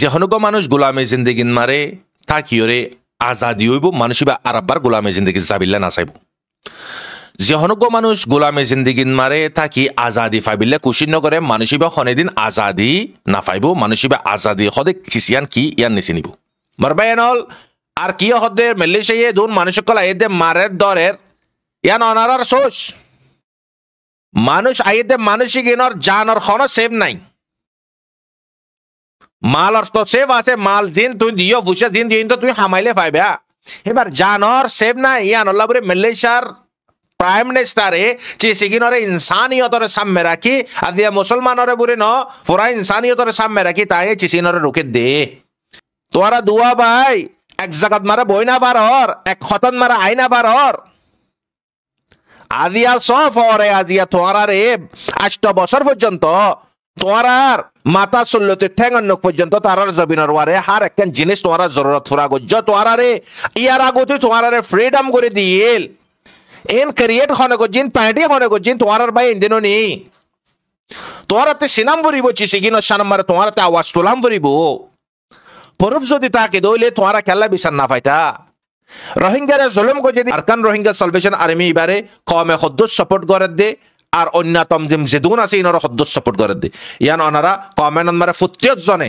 যেহনগো মানুষ গোলামে জিন্দিগিন মারে, তা কিয়রে আজাদি হইব? মানুষ বা আরাব্বার গোলামে জিন্দিগি যাবিল্লা নাচাইব যেহনগো মানুষ গোলামে জিন্দিগিন মারে তাকি আজাদি ফাইবিল্লে? কুশি নগরে মানুষিবা দিন আজাদি নাফাইব মানুষিবা আজাদি সদে চিচিয়ান কি ইয়ান নিচিনিব মারবা এনল আর কি হদে মেলিছে দুন মানুষকল আইদে মারের দরের, ইয়ান অনারার সোস মানুষ আইদে মানসিক ইনর জানর খন সেভ নাই। মালর তো সেভ আছে, মাল জিন, তুই দিও বুঝে জিন দিন তো তুই হামাইলে পাইবা এবার জানর সেভ নাই ইয়ান আল্লাহ বলে মালয়েশিয়ার প্ৰাইম মিনিষ্টাৰে চিচিকিনৰে ইনচানিয়তৰে চাম্মে ৰাখি আজি মুছলমানৰে বুঢ়ী ন, পুৰা ইনচানিয়তৰে চাম্মে ৰাখি তাই চিচিনৰে ৰোকে দে। তোৰা দুৱা ভাই এক জাগাত মাৰে বই না পাৰৰ এক খতন মাৰে আই না পাৰৰ আজিয়া সব হরে আজিয়া তোয়ারারে আষ্ট বছর পর্যন্ত তোয়ারার মাতা চল্লতে ঠেঙ্গন পর্যন্ত তারার জবিনের ওয়ারে হার একখান জিনিস তোমার জরুরত ফুরা গজ্জ। তোয়ারারে ইয়ার আগতে তোমারে ফ্রিডম করে দিয়েল। এন ক্রিয়েট হনে গজিন প্যান্টি হনে গজিন তোমার ভাই ইন্দিনো নি তোমারাতে সিনাম বরিব চিসিগিন সানাম মারে তোমারাতে আওয়াজ তোলাম বরিব পরব যদি তাকে দইলে তোমারা খেলা বিচার না পাইতা রোহিঙ্গারে জুলুম গো যদি আরকান রোহিঙ্গা সলভেশন আর্মি এবারে কমে সদ্দুস সাপোর্ট করে দে। আর অন্যতম যে যেদুন আছে ইনর সদ্দুস সাপোর্ট করে দে। ইয়ান অনারা কমে নম্বরে ফুটিয়ত জনে।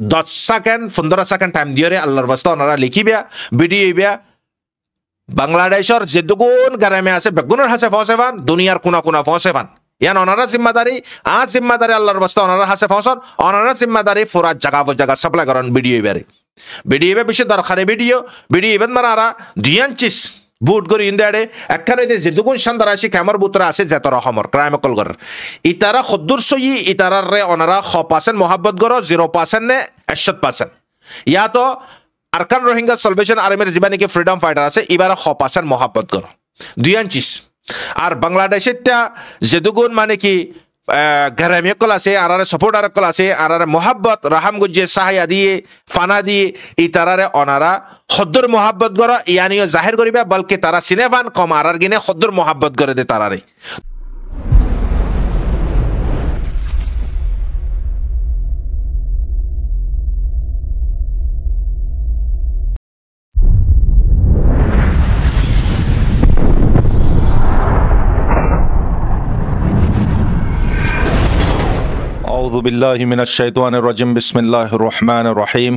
দশ সেকেন্ড পনেরো সেকেন্ড টাইম দিয়ে আল্লাহর বাস্তা ওনারা লিখিবা ভিডিও ইবা বাংলাদেশের যেদুগুণ গ্রামে আছে, বেগুনের হাসে ফসেফান, দুনিয়ার কোনা কোনা ফসেফান। ইয়ান অনারা জিম্মাদারি, আ জিম্মাদারি আল্লাহর বাস্তা অনারা হাসে ফসন, অনারা জিম্মাদারি ফোরাত জাগা জাগা সাপ্লাই করেন ভিডিও এবারে ভিডিও এবার বেশি দরকারে ভিডিও ভিডিও এবার মারা দুয়াঞ্চিস বুট করি ইন্দাড়ে একখানে যেদুগুণ শান্দার আসি ক্যামার বুতরা আছে যেত রহমর ক্রাইম কল করার ইতারা খদ্দুর সই ইতারার রে অনারা খ পার্সেন্ট মহাব্বত গর জিরো পার্সেন্ট নে একশত পার্সেন্ট ইয়া তো আরকান রোহিঙ্গা সলভেশন আর্মির যিবা নাকি ফ্রিডম ফাইটার আছে এবার খ পার্সেন্ট মহাব্বত গর দুই আঞ্চিস আর বাংলাদেশের যেদুগুণ মানে কি গ্রামীয় কল আছে আরারে সপোর্টার কল আছে আরারে মোহাব্বত রাহাম গুজে সাহায়া দিয়ে ফানা দিয়ে ই তারারে অনারা সদ্দুর মোহাব্বত গড় ইয়ানিও জাহির করিবা বলকে তারা সিনেফান কম আরার গিনে সদ্দুর মোহাব্বত গড়ে দে তারারে أعوذ بالله من الشيطان الرجيم. بسم الله الرحمن الرحيم.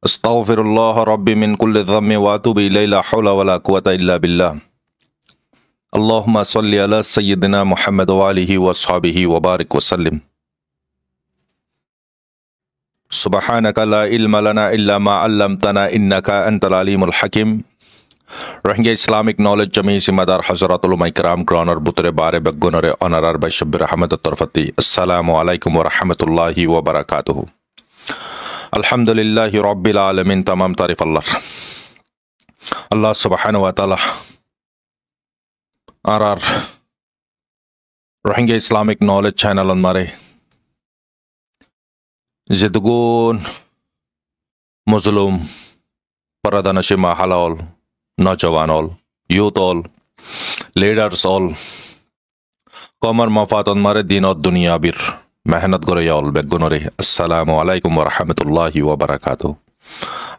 أستغفر الله ربي من كل ذنب وأتوب إليه. لا حول ولا قوة إلا بالله. اللهم صل على سيدنا محمد وآله وصحبه وبارك وسلم. سبحانك لا علم لنا إلا ما علمتنا إنك أنت العليم الحكيم. রোহিঙ্গা ইসলামিক নলেজ জমি সিমাদার হজরতুল মাইকরাম গ্রহণের বুতরে বারে বেগুনরে অনারার বাইশব্বির আহমেদের তরফতি আসসালামু আলাইকুম ও রহমতুল্লাহি ও বারাকাতুহু আলহামদুলিল্লাহ রব্বিল আলমিন তামাম তারিফ আল্লাহ আল্লাহ সুবাহান ওয়া তাআলা আর আর রোহিঙ্গা ইসলামিক নলেজ চ্যানেল মারে যে দুগুণ মজলুম পরাদানসী মাহালাল নজওয়ান all, youth all, leaders all, কমর মফাতন মারে দিন দুনিয়াবির মেহনত করে অল বেগুনরে। আসসালামু আলাইকুম রহমতুল্লাহ ওবরাকাত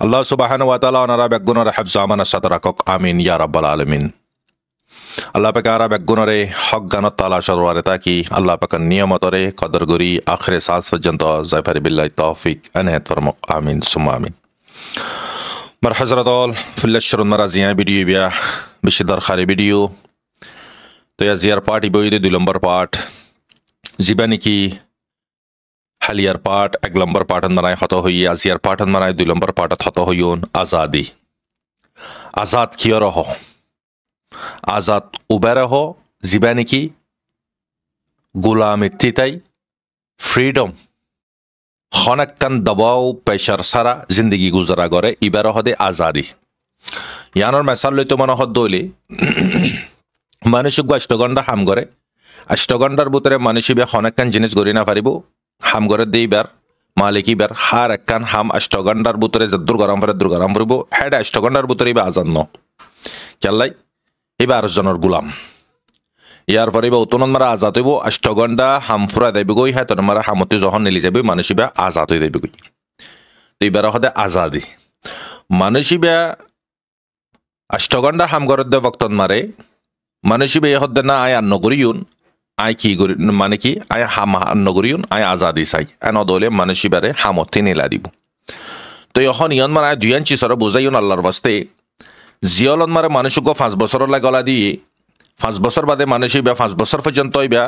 আল্লাহ সুবাহান ওয়াতালা ওনারা বেগুনরে হেফজ আমান আমিন, ইয়া রাব্বাল আলমিন। আল্লাহ পাকে আরা বেগুনরে হক গানত তালা সরওয়ারে তাকি, আল্লাহ পাকের নিয়মতরে কদর গরি আখরে সাল পর্যন্ত জাইফারি বিল্লাহ তৌফিক এনে তরমক আমিন সুমা আমিন। Mar Hazratol fillashirun maraziyan video biya bishi darkhari video তো আজিয়ার পার্ট ইবইদে দুই নম্বর পার্ট যিবা নেকি হালিয়ার পার্ট এক নম্বর পার্টন মানায় হত হই আজিয়ার পার্টন মানায় দুই নম্বর পার্টত হত হইন আজাদি আজাদ কিয় রহ আজাদ উবের হ যিবা নেকি গোলাম ইত্তিতাই ফ্রিডম হনাক্কান দবাও পেশার সারা জিন্দগি গুজরা করে ইবার হদে আজাদি ইয়ানোর মেসাল লইতো মনে হদ দইলে মানুষ অষ্ট ঘণ্টা হাম করে অষ্ট ঘণ্টার ভিতরে মানুষ ইবে হনাক্কান জিনিস গড়ি না পারিব হাম করে দে ইবার মালিক ইবার হার একখান হাম অষ্ট ঘণ্টার ভিতরে যদ্দুর গরম পরে দূর গরম পড়ব হেড অষ্ট ঘণ্টার ইবে আজাদ ন কেল্লাই এবার জনের গুলাম ইয়ার পরে বা উতনত মারা আজাদ হইব আষ্ট ঘণ্টা হাম ফুরা দেবে গই হ্যাঁ তোর মারা হামতি যখন নিলি যাবে বা আজাদ গই তো এবার হতে আজাদি। মানুষ বা আষ্ট ঘণ্টা হাম ঘর দে বক্তন মারে মানুষ বে হদ্দে না আই আয় নগরীয়ন আই কি করি মানে কি আয় হাম নগরীয়ন আয় আজাদি চাই, আই নদলে বারে হামতি নিলা দিব। তো এখন ইয়ন মানে দুই আন চিছৰ বুজাইন আল্লাহৰ বাস্তে, জিয়লত মাৰে মানুষক পাঁচ বছৰলৈ গলা দিয়ে পাঁচ বছর বাদে মানুষ ইবা পাঁচ বছর পর্যন্ত ইবা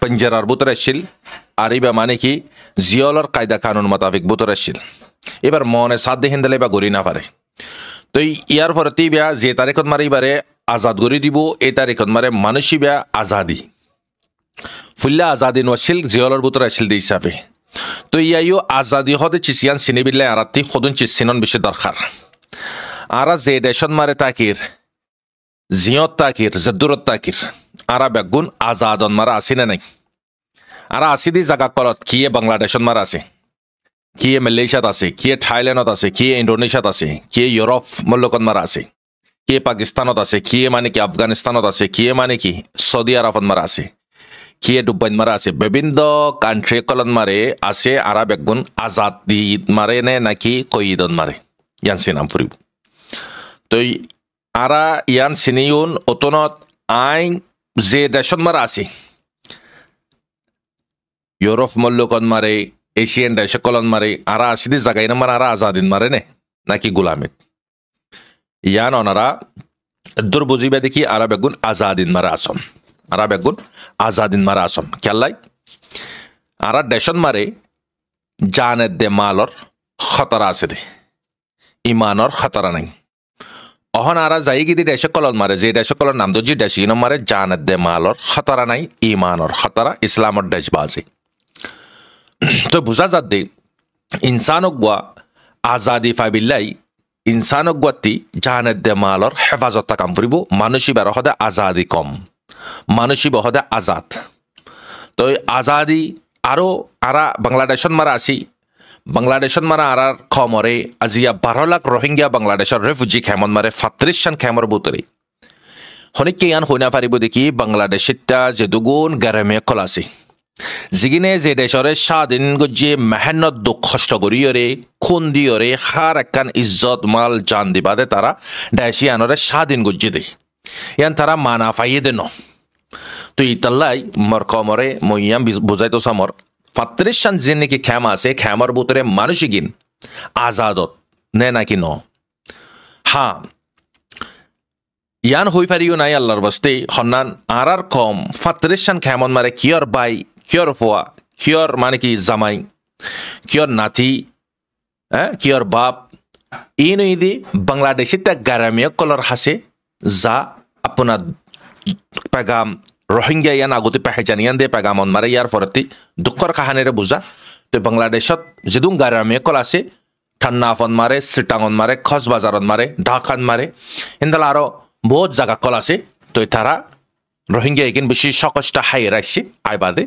পঞ্জারার বুতর আসছিল আর ইবা মানে কি জিয়লর কায়দা কানুন মোতাবেক বুতর আসছিল এবার মনে সাত দেখেন দিলে বা গড়ি না পারে তো ইয়ার পরতে ইবা যে তারিখত মারে এবারে আজাদ গড়ি দিব, এই তারিখত মারে মানুষ ইবা আজাদি। ফুল্লা আজাদি নছিল জিয়লর বুতর আসছিল দি হিসাবে তো ইয়াইও আজাদি হতে চিনি বিলে আরাতি সদুন চিচিনন বেশি দরকার আরা যে দেশত মারে তাকির জিয়ত তাকির জদ্দুরত তাকির আরা বেগুন আজাদন মারা আসি না নাই আরা আসি দি জাগা কলত কিয়ে বাংলাদেশত মারা আছে কিয়ে মালয়েছিয়াত আছে কিয়ে থাইল্যান্ডত আছে কিয়ে ইণ্ডোনেছিয়াত আছে কিয়ে ইউৰোপ মল্লকত মাৰা আছে কিয়ে পাকিস্তানত আছে কিয়ে মানে কি আফগানিস্তানত আছে কিয়ে মানে কি চৌদি আৰবত মাৰা আছে কিয়ে ডুবাইত মাৰা আছে বিভিন্ন কাণ্ট্ৰি কলত মাৰে আছে আৰা বেগুন আজাদ দি মাৰে নে আরা ইয়ান সিনিউন অতনত আইন যে দেশত মারা আছে ইউরোপ মল্লকত মারে, এশিয়ান দেশকলত মারে, আরা আসিদি জাগাই নামার আরা আজাদিন মারে নে, নাকি গুলামিত। ইয়ান অনারা দূর বুঝিবে দেখি আরা বেগুন আজাদিন মারা আসন আরা বেগুন আজাদিন মারা আসন কেলাই আরা দেশত মারে জানের দে মালর খতরা আছে দে। ইমানর খতরা নাই। অহন আরা যাই গিদি দেশে কলন মারে, যে দেশে কলর নাম যে দেশ ইন মারে, জানত দে মালর খতরা নাই, ইমানর খতরা, ইসলামর দেশ বাজি। তো বুঝা যাত দে ইনসানক গুয়া আজাদি ফাবিল্লাই, ইনসানক গুয়াতি জানত দে মালর হেফাজত কাম ফুরিব মানুষী বের হদে আজাদি কম মানুষী বহদে আজাদ। তো আজাদি আরও আরা বাংলাদেশত মারা আসি বাংলাদেশত মাৰা আৰাৰ খমৰে আজিয়া বাৰ লাখ ৰোহিংগীয়া বাংলাদেশৰ ৰেফিউজি খেমত মাৰে ফাত্ৰিশান খেমৰ বুটৰি শনিকে ইয়ান শুনা পাৰিব দেখি বাংলাদেশিতা যে দুগুণ গেৰেমে কলাচি যিগিনে যে দেশৰে স্বাধীন গজিয়ে মেহনত দুখ কষ্ট কৰিয়ৰে খুন দিয়ৰে সাৰ একান ইজ্জত মাল জান দিবাদে তাৰা দেশী আনৰে স্বাধীন গজি দে ইয়ান তাৰা মানা ফাইয়ে দে ন তো ইতাল্লাই মর কমরে মই ইয়ান বুজাইতো চামৰ ফাত্রিশান যে নাকি খ্যামা আছে খ্যামার ভিতরে মানুষিগিন আজাদত, নে নাকি ন? হা, ইয়ান হই পারিও নাই আল্লাহর বস্তে। আর আর কম ফাত্রিশান খ্যামন মারে কিয়র বাই কিয়র ফোয়া কিয়র মানে কি জামাই কিয়র নাতি হ্যাঁ কিয়র বাপ। ইন ইদি বাংলাদেশিতে গারামিয়া কলর হাসে যা আপনার পেগাম রোহিঙ্গা ইয়ান আগতে পেহেজান ইয়ান দে পেগামন মারে ইয়ার ফরতি দুঃখর কাহানিরে বুঝা তো বাংলাদেশত যেদুং গারামে কল আছে ঠান্নাফন মারে সিটাঙন মারে খস বাজারত মারে ঢাকান মারে ইন্দাল আরও বহুত জায়গা কল আছে তো তারা রোহিঙ্গা এগিন বেশি সকসটা হাই রাখছি আইবাদে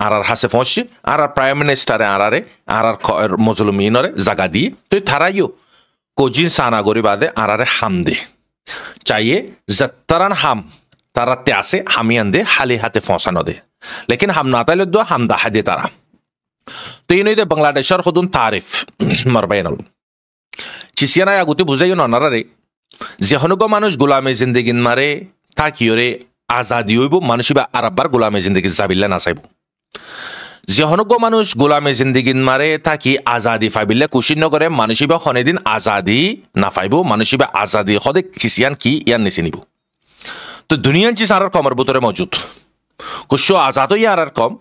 আর আর হাসে ফসছি আর আর প্রাইম মিনিস্টারে আর আরে আর আর মজলুমিনরে জায়গা দিয়ে তো তারাইও কোজিন সানা গরি বাদে আর আরে হাম দে চাইয়ে যাত্তারান হাম তারাতে আসে হামিয়ান দে হালি হাতে ফসানো দে। লেকিন হাম নাতাইলে দো হাম দাহা দে তারা। তো এই নইদে বাংলাদেশের সদুন তারিফ, মারবাইনাল। চিসিয়ানায় আগুতে বুঝাই ননারে যে হনুগ মানুষ গোলামে জিন্দগিন মারে তা কিয়রে আজাদি হইব, মানুষ বা আরাব্বার গোলামে জিন্দগি যাবিল্লা নাচাইব যে হনুগ মানুষ গোলামে জিন্দগিন মারে তাকি আজাদি ফাইবিল্লে, কুশিন নগরে মানুষ বা দিন আজাদি নাফাইব মানুষ বা আজাদি সদে চিসিয়ান কি ইয়ান নিচিনিব তো দুনিয়ার চিজ আর কমর বুতরে মজুদ। কুশো আজাদ আর কম।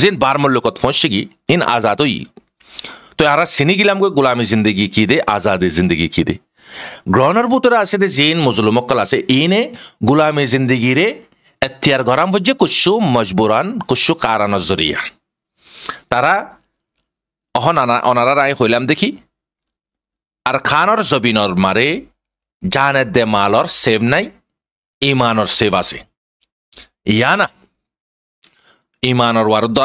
যেন বার মল্লকত ফসিগি ইন আজাদ তো আর চিনি গিলাম গৈ গোলামী জিন্দগি কি দে, আজাদে জিন্দগি কি দে। গ্রহণের ভিতরে আছে যে জিন মুজলুমক্কল আছে ইনে গোলামী জিন্দগিরে এতিয়ার গরাম হচ্ছে কুশু মজবুরান কুশু কারান জরিয়া। তারা অহন অনারা রায় হইলাম দেখি। আর খানর জবিনর মারে জানে দে মালর সেভ নাই। ইমানৰ চেভ আছে। ইয়ানা, ইমানৰ ৱাৰদ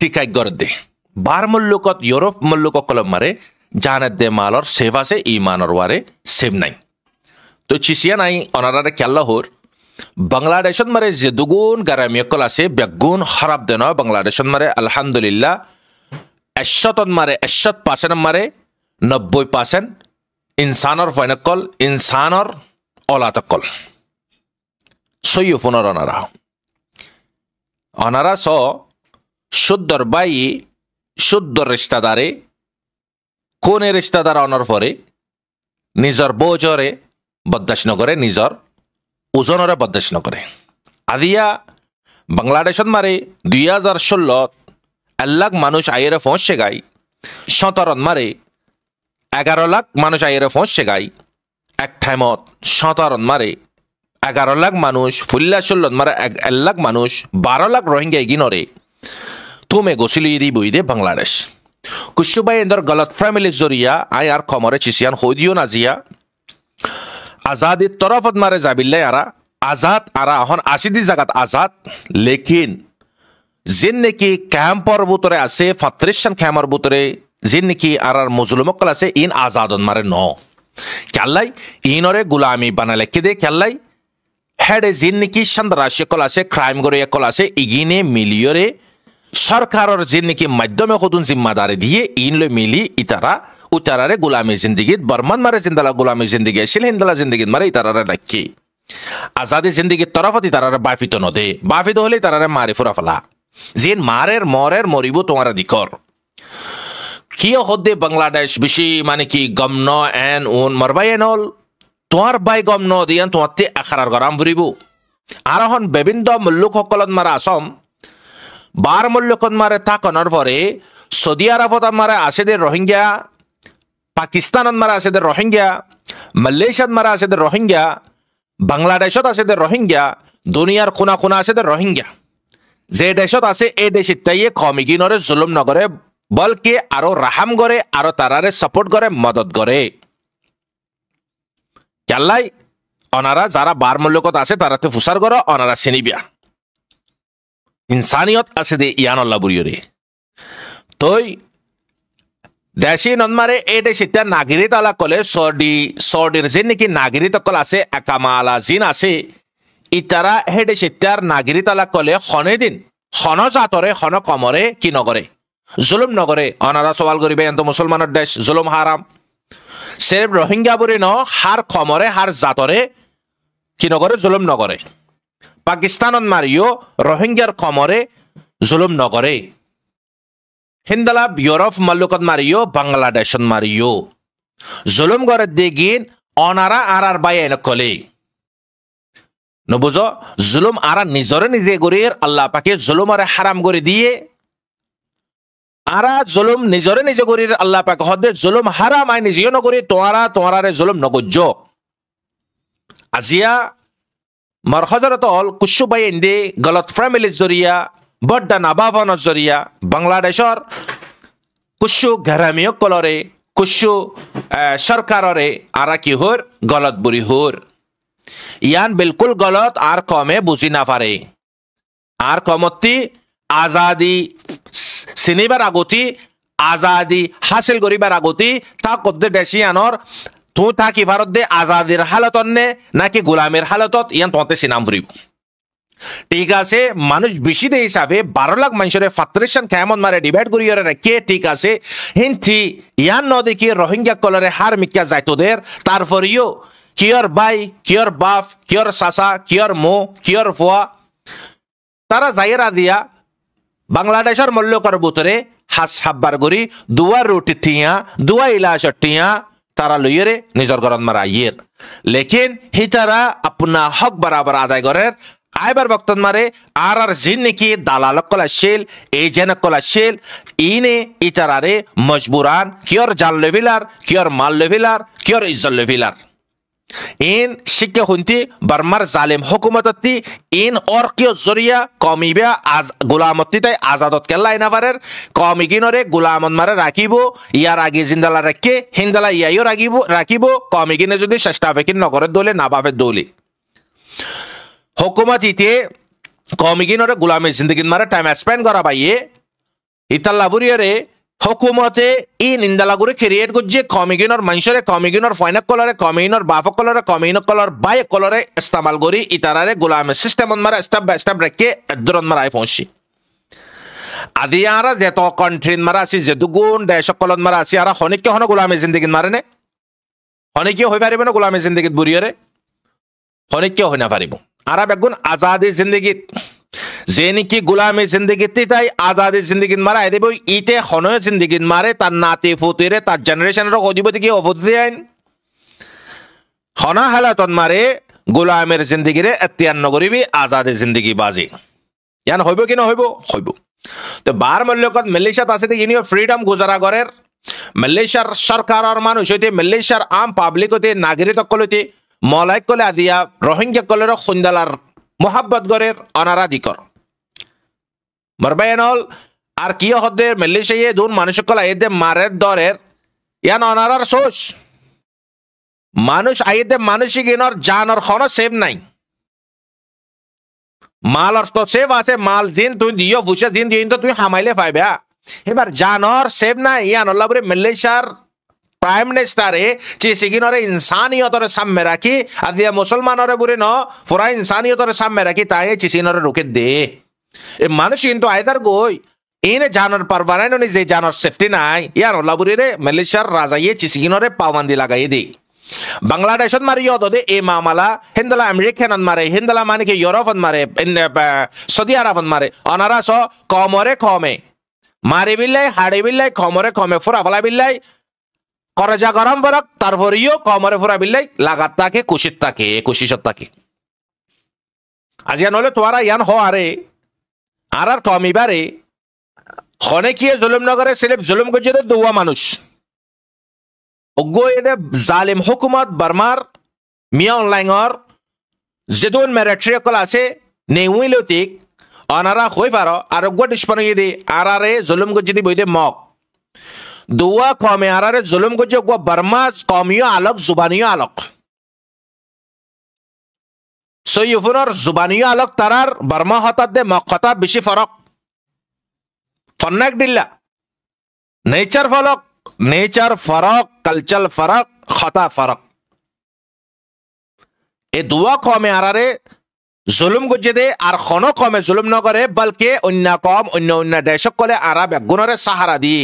টিকাই গৰদে বাৰ মল্লুকত ইউৰোপ মল্লুকসকলক মাৰে জানাত দে মালৰ চেভ আছে, ইমানৰ ৱাৰে চেভ নাই। তো চিচিয়া নাই, অনাৰাৰে খেলা হোর বাংলাদেশত মারে যে দুগুণ গারামিয়কল আছে, বেগুণ খারাপ দেন বাংলাদেশত মারে আলহামদুলিল্লাহ। এশতত মারে এশত পার্সেন্ট মারে নব্বই পার্সেন্ট ইনসানৰ ফইনকল ইনসানৰ অলাতকল সৈয় পুনৰ অনারা। অনারা স শুদ্ধর বাই শুদ্ধ রিস্তাদারে কোনে রিস্তাদার অনার পরে, নিজর বোজরে বদাস নকরে নিজর ওজনরে বদাস নকরে আদিয়া বাংলাদেশত মারে দুই হাজার ষোলত এলাক মানুষ আইরে পৌঁছে গাই সতরত মারে এগারো লাখ মানুষ আইরে পৌঁছে গাই এক টাইমত সতরত মারে এগারো লাখ মানুষ, ফুল্লা ষোলত মারে এক লাখ মানুষ, বারো লাখ রোহিঙ্গা এগিনরে তুমি ইরি বইদে বাংলাদেশ। কুশুবাই এন্দর গলত ফ্যামিলির জরিয়া আই আর খমরে চিচিয়ান হইদিও নাজিয়া। আজাদির তরফত মারে যাবিল্লে আরা আজাদ আরা এখন আশিদি জাগাত আজাদ। লেকিন যেন নেকি ক্যাম্পর বুতরে আছে ফাত্রিশান ক্যাম্পর বুতরে যেন নেকি আর আর মুজলুমকল আছে, ইন আজাদন মারে ন। কেল্লাই ইনরে গুলামি বানালে কেদে কেল্লাই হেডে যেন নেকি সন্ত্রাসকল আছে ক্রাইম করে আছে ইগিনে মিলিয়রে, সরকারের যে নাকি মাধ্যমে কতুন জিম্মাদারি দিয়ে ইনলে মিলি ইতারা, উতারারে গোলামী জিন্দিগিত, বর্মান মারে জিন্দালা গোলামী জিন্দিগি আছিল হিন্দালা জিন্দিগিত মারে ইতারারে ডাকি আজাদি জিন্দিগির তরফত ইতারারে বাফিত নদে, বাফিত হলে ইতারারে মারি ফুরা ফেলা। জিন মারের, মরের, মরিব তোমার দিকর। কিয় হদ্দে বাংলাদেশ বেশি মানে কি গমন, এন, উন, মরবাই এনল তোমার বাই গমন দিয়ান তোমার আখারার গরাম ফুরিব আর এখন বিভিন্ন লোকসকলত মারা আসম বার মূল্যকন মারে তাকনের পরে সৌদি আরবত মারা আছে দে রোহিঙ্গা পাকিস্তানত মারা আছে দে রোহিঙ্গা মালয়েশিয়াত মারা আছে দে রোহিঙ্গা বাংলাদেশত আছে দে রোহিঙ্গা দুনিয়ার কোনা কোনা আছে দে রোহিঙ্গা যে দেশত আছে, এই দেশত তাইয়ে কমিগিনরে জুলুম নগরে বলকে আরও রাহাম করে আরও তারারে সাপোর্ট করে মদত করে কেল্লাই? অনারা যারা বার মূল্যকত আছে, তারাতে ফুসার করো অনারা চিনিবিয়া ইনসানিয়ত আছে দে ইয়ানল্লা বুড়িয়রে। তই দেশী নন্মারে এই দেশ এতিয়া নাগৰিত আলা কলে, চৰ্দি, চৰ্দিৰ যে নেকি নাগৰিত অকল আছে, একামালা জিন আছে, ইতাৰা সেই দেশ এতিয়াৰ নাগৰিত আলা কলে, খনে দিন, খন জাতৰে, খন কমৰে, কি নকৰে জুলুম নকৰে অনাৰা সৱাল কৰিবে এন্ত মুছলমানৰ দেশ, জুলুম হাৰাম। চেৰেপ রোহিঙ্গা বুড়ি ন, হার কমরে, হার জাতরে কি নগরে জুলুম নগরে। পাকিস্তানত মারিও রোহিঙ্গার কমরে জুলুম নগরে হিন্দালা ইউরোপ মাল্লুকত মারিও বাংলাদেশত মারিও জুলুম করে দিগিন অনারা আর আর বাই কলে। নবুজ জুলুম আরা নিজরে নিজে গরির আল্লাহ পাকে জুলুম আরে হারাম করে দিয়ে। আরা জুলুম নিজরে নিজে গরির আল্লাহ পাকে, হদে জুলুম হারাম আই নিজেও নগরি তোয়ারা তোয়ারারে জুলুম নগজ্য আজিয়া মার হজরত অল কুসু বাই ইন্দি গলত ফ্যামিলির জরিয়া বড্ডা নাবাভনের জরিয়া বাংলাদেশর কুসু ঘরামিয় কলরে কুসু সরকাররে আরা কি হর গলত বুড়ি হর ইয়ান বিলকুল গলত আর কমে বুঝি না পারে আর কমতি আজাদি চিনিবার আগতি, আজাদি হাসিল করিবার আগতি তা কদ্দে দেশিয়ানর তো তা কি ভারত দে আজাদির হালতত নে নাকি গোলামের হালতত, ইয়ান তোমাতে সিনাম ফুরিব ঠিক আছে মানুষ বেশি দে হিসাবে বারো লাখ মানুষের ফাত্রেশন কেমন মারে ডিভাইড করি কে ঠিক আছে, হিন্থি, ইয়ান নদী কি রোহিঙ্গা কলরে হার মিকা যাইতোদের তারপরেও কিয়র বাই কিয়র বাফ কিয়র চাচা কিয়র মো কিয়র ফুয়া তারা যাইরা দিয়া বাংলাদেশের মল্লকর বুতরে হাস হাব্বার করি, দুয়া রুটি টিয়া, দুয়া ইলাশর টিয়া, তারা লইয়েরে নিজর গরম মারা ইয়ের লেকিন হি তারা আপনা হক বরাবর আদায় করের, আইবার বক্তন মারে, আর আর জিন নাকি দালালক কলা শেল এজেন্ট কলা শেল ইনে ইতারারে মজবুরান, কিয়র জাল লেভিলার, কিয়র মাল লেভিলার, কিয়র ইজ্জত লেভিলার। ইন শিক্ষা শুনতি বার্মার জালিম হুকুমততি ইন অর কিয় জরিয়া কমিবে আজ গোলামতি তাই আজাদত কেল্লাই নাপারের কমিগিনরে গোলামত মারে রাখিব ইয়ার আগে জিন্দালা রাখে হিন্দালা ইয়াইও রাখিব রাখিব কমিগিনে যদি চেষ্টা ফেকিন নগরের দলে নাবাফের দলে হুকুমত ইতে কমিগিনরে গোলামী জিন্দগিন মারে টাইম স্পেন্ড করা পাইয়ে ইতাল্লা বুড়িয়ারে হুকুমতে ই নিন্দালাগুড়ি ক্রিয়েট করছে, কমিগিনর মানুষরে, কমিগিনর ফয়নাক কলরে, কমিগিনর বাফক কলরে কমিগিনর কলর বাই কলরে ইস্তেমাল করি, ইতারারে গোলামে সিস্টেম মারা স্টেপ বাই স্টেপ রেখে দূরত মারা পৌঁছি আদি আর যেত কন্ট্রিন মারা আছি, যে দুগুণ দেশ কলত মারা আছি, আর হনিকে হন গোলামে জিন্দগিত মারে নে? হনিকে হয়ে পারিব না গোলামে জিন্দগিত বুড়িয়রে? হনিকে হই না পারিব আর বেগুন আজাদি জিন্দগিত। যে নেকি গোলামী জিন্দগিত তাই আজাদি জিন্দগিত মারা দেব, ইতে হনয় জিন্দগিত মারে তার নাতি ফুতিরে তার জেনারেশনের অধিপতি কি অবধি আইন? হনা হালাতন মারে গোলামের জিন্দগিরে এতিয়ান নগরিবি আজাদি জিন্দগি বাজি। ইয়ান হইব কি নহইব? হইব। তো বার মূল্যকত মালয়েশিয়াত আছে ইনি ফ্রিডম গুজারা গরের মালয়েশিয়ার সরকারের মানুষ হইতে মালয়েশিয়ার আম পাবলিক হইতে নাগরিক সকলতে মলাইক কলে আদিয়া রোহিঙ্গা কলের খুন্দালার মোহাব্বত গরের অনারাধিকর মরবায়নল আর কি হদ্দে মালয়েশিয়া দুন মানুষ কলা এদে মারের দরের ইয়ান অনারার সোস মানুষ আইদে মানসিক ইনর জানর খন সেভ নাই মালর তো সেভ আছে মাল জিন তুই দিও বুঝে জিন দিও তো তুই হামাইলে পাইবা এবার জানর সেভ নাই ইয়ান আল্লাহ বলে মালয়েশিয়ার প্ৰাইম মিনিষ্টাৰে চিচিগিনৰে ইনচানিয়তৰে চামে ৰাখি আজি মুছলমানৰে বুঢ়ী ন ফুৰা ইনচানিয়তৰে চামে ৰাখি তাই চিচিনৰে ৰোকে দে মানুষ কিন্তু আইদার গই ইনে জানার পারবানাই নি যে জানার সেফটি নাই হল্লাবুরি রে মালয়েশিয়ার রাজাইয়ে চিচিগিনরে পাওয়ান্দি লাগাই দে বাংলাদেশত মারি দে এ মামালা হিন্দলা আমেরিকানত মারে হিন্দলা মানে কি ইউরোপত মারে সৌদি আরবত মারে অনারা স কমরে কমে মারি বিল্লাই হাড়ি বিল্লাই কমরে কমে ফুরা ফলা বিল্লাই করজা গরম বরক তারপরেও কমরে ফুরা বিল্লাই লাগাত তাকে কুশিত তাকে কুশিসত তাকে আজিয়া নলে তোমারা ইয়ান হ আরে আর আর কমিবারে হনেকিয়ে জুলুম নগরে সিলেব জুলুম করছে দুয়া মানুষ। অজ্ঞ এদে জালিম হুকুমত বার্মার, মিয়া অনলাইনর যেদুন মেরেট্রি কল আছে নেউইলতিক অনারা হই পার, আর অজ্ঞ ডিসপনে দি আর আরে জুলুম করছে দি বইদে মক। দুয়া কমে আর আরে জুলুম অজ্ঞ বার্মা কমিও আলোক, জুবানিও আলোক। সৈয়ফুনের জুবানিও আলোক তারার বার্মা হঠাৎ দে মক হতা বেশি ফরক ফন্নাক দিল্লা। নেচার ফলক নেচার ফরক কালচার ফরক খতা ফরক এ দুয়া কমে আরারে জুলুম গজে দে আর খন কমে জুলুম নকরে বলকে অন্য কম, অন্য অন্য দেশক কলে আরা বেগুনরে সাহারা দি।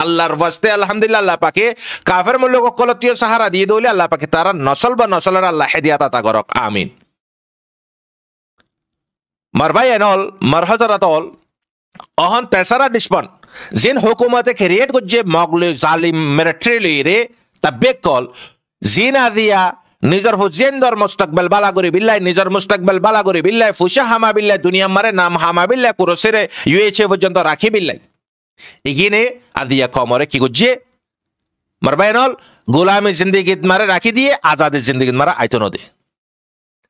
আল্লাহর ওয়াস্তে আলহামদুলিল্লাহ আল্লাহ পাকে কাফের মূল্য কলতীয় সাহারা দিয়ে দৌলে আল্লাহ পাকে তারা নসল বা নসলের আল্লাহ হেদিয়াত আতা করক আমিন। মারবাই এনল মারহজরাতল অহন তেসারা নিষ্পন জিন হুকুমতে ক্রিয়েট করছে মগলে জালিম মিলিটারি রে তা বেকল জিন আদিয়া নিজর হুজেন্দর মুস্তাকবেল বালা করে বিল্লাই, নিজর মুস্তাকবেল বালা করে বিল্লাই, ফুসা হামা বিল্লাই, দুনিয়া মারে নাম হামা বিল্লাই, কুরসিরে ইউএচএ পর্যন্ত রাখি বিল্লাই। ইগিনে আদিয়া কমরে কি করছে মারবাইনল গোলামি জিন্দিগিত মারে রাখি দিয়ে, আজাদের জিন্দিগিত মারা আইতো নদী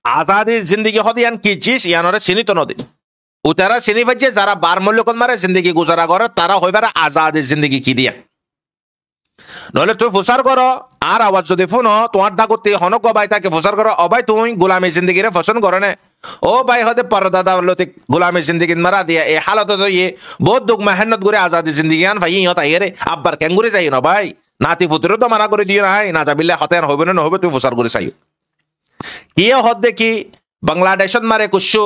আজাদের জিন্দিগি হদি ইয়ান কি চিস ইয়ানরে চিনিত নদী। উতারা চিনি পাইছে যারা বার মূল্যকন মারে, জিন্দগি গুজারা করে তারা হইবার আজাদ জিন্দগি কি দিয়া। নহলে তুই ফুসার কর আর আওয়াজ যদি ফোন, তোমার ডাকতে হনক বাই তাকে ফুসার কর অবাই তুই গোলামী জিন্দগিরে ফসন করে নে। ও বাই হতে পরদা দাওলতে গোলামী জিন্দগি মারা দিয়া এই হালত তো ইয়ে বহুত দুঃখ মেহনত করে আজাদি জিন্দগি আন ভাই ইহত আইরে আব্বার কেঙ্গুরে যাই না ভাই নাতি পুত্রও তো মারা করে দিয়ে নাই না যাবিলে হতে হইবে না নহবে তুই ফুসার করে চাই কি হদ দেখি? বাংলাদেশত মারে কুসু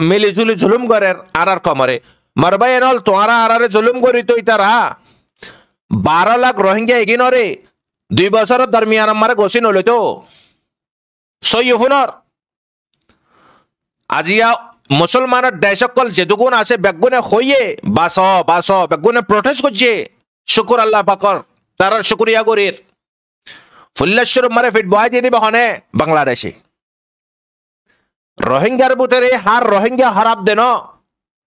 মিলি জুলি জুলুম করের আর আর কমরে মারবাই এনল তোমারা আর জুলুম করি তো ইতারা বারো লাখ রোহিঙ্গা এগিনরে দুই বছরের দরমিয়ান আমারে গছি নলে তো। সৈয়ফুনর আজিয়া মুসলমানের দেশকল যেটুকুন আছে বেগুনে হইয়ে বাস বাস বেগুনে প্রটেস্ট করছে শুকুর আল্লাহ পাকর তারা শুকুরিয়া করির ফুল্লেশ্বর মারে ফিট বহাই দিয়ে দিবে হনে বাংলাদেশে রোহিঙ্গার বুতেরে হার রোহিঙ্গা হারাপ দেন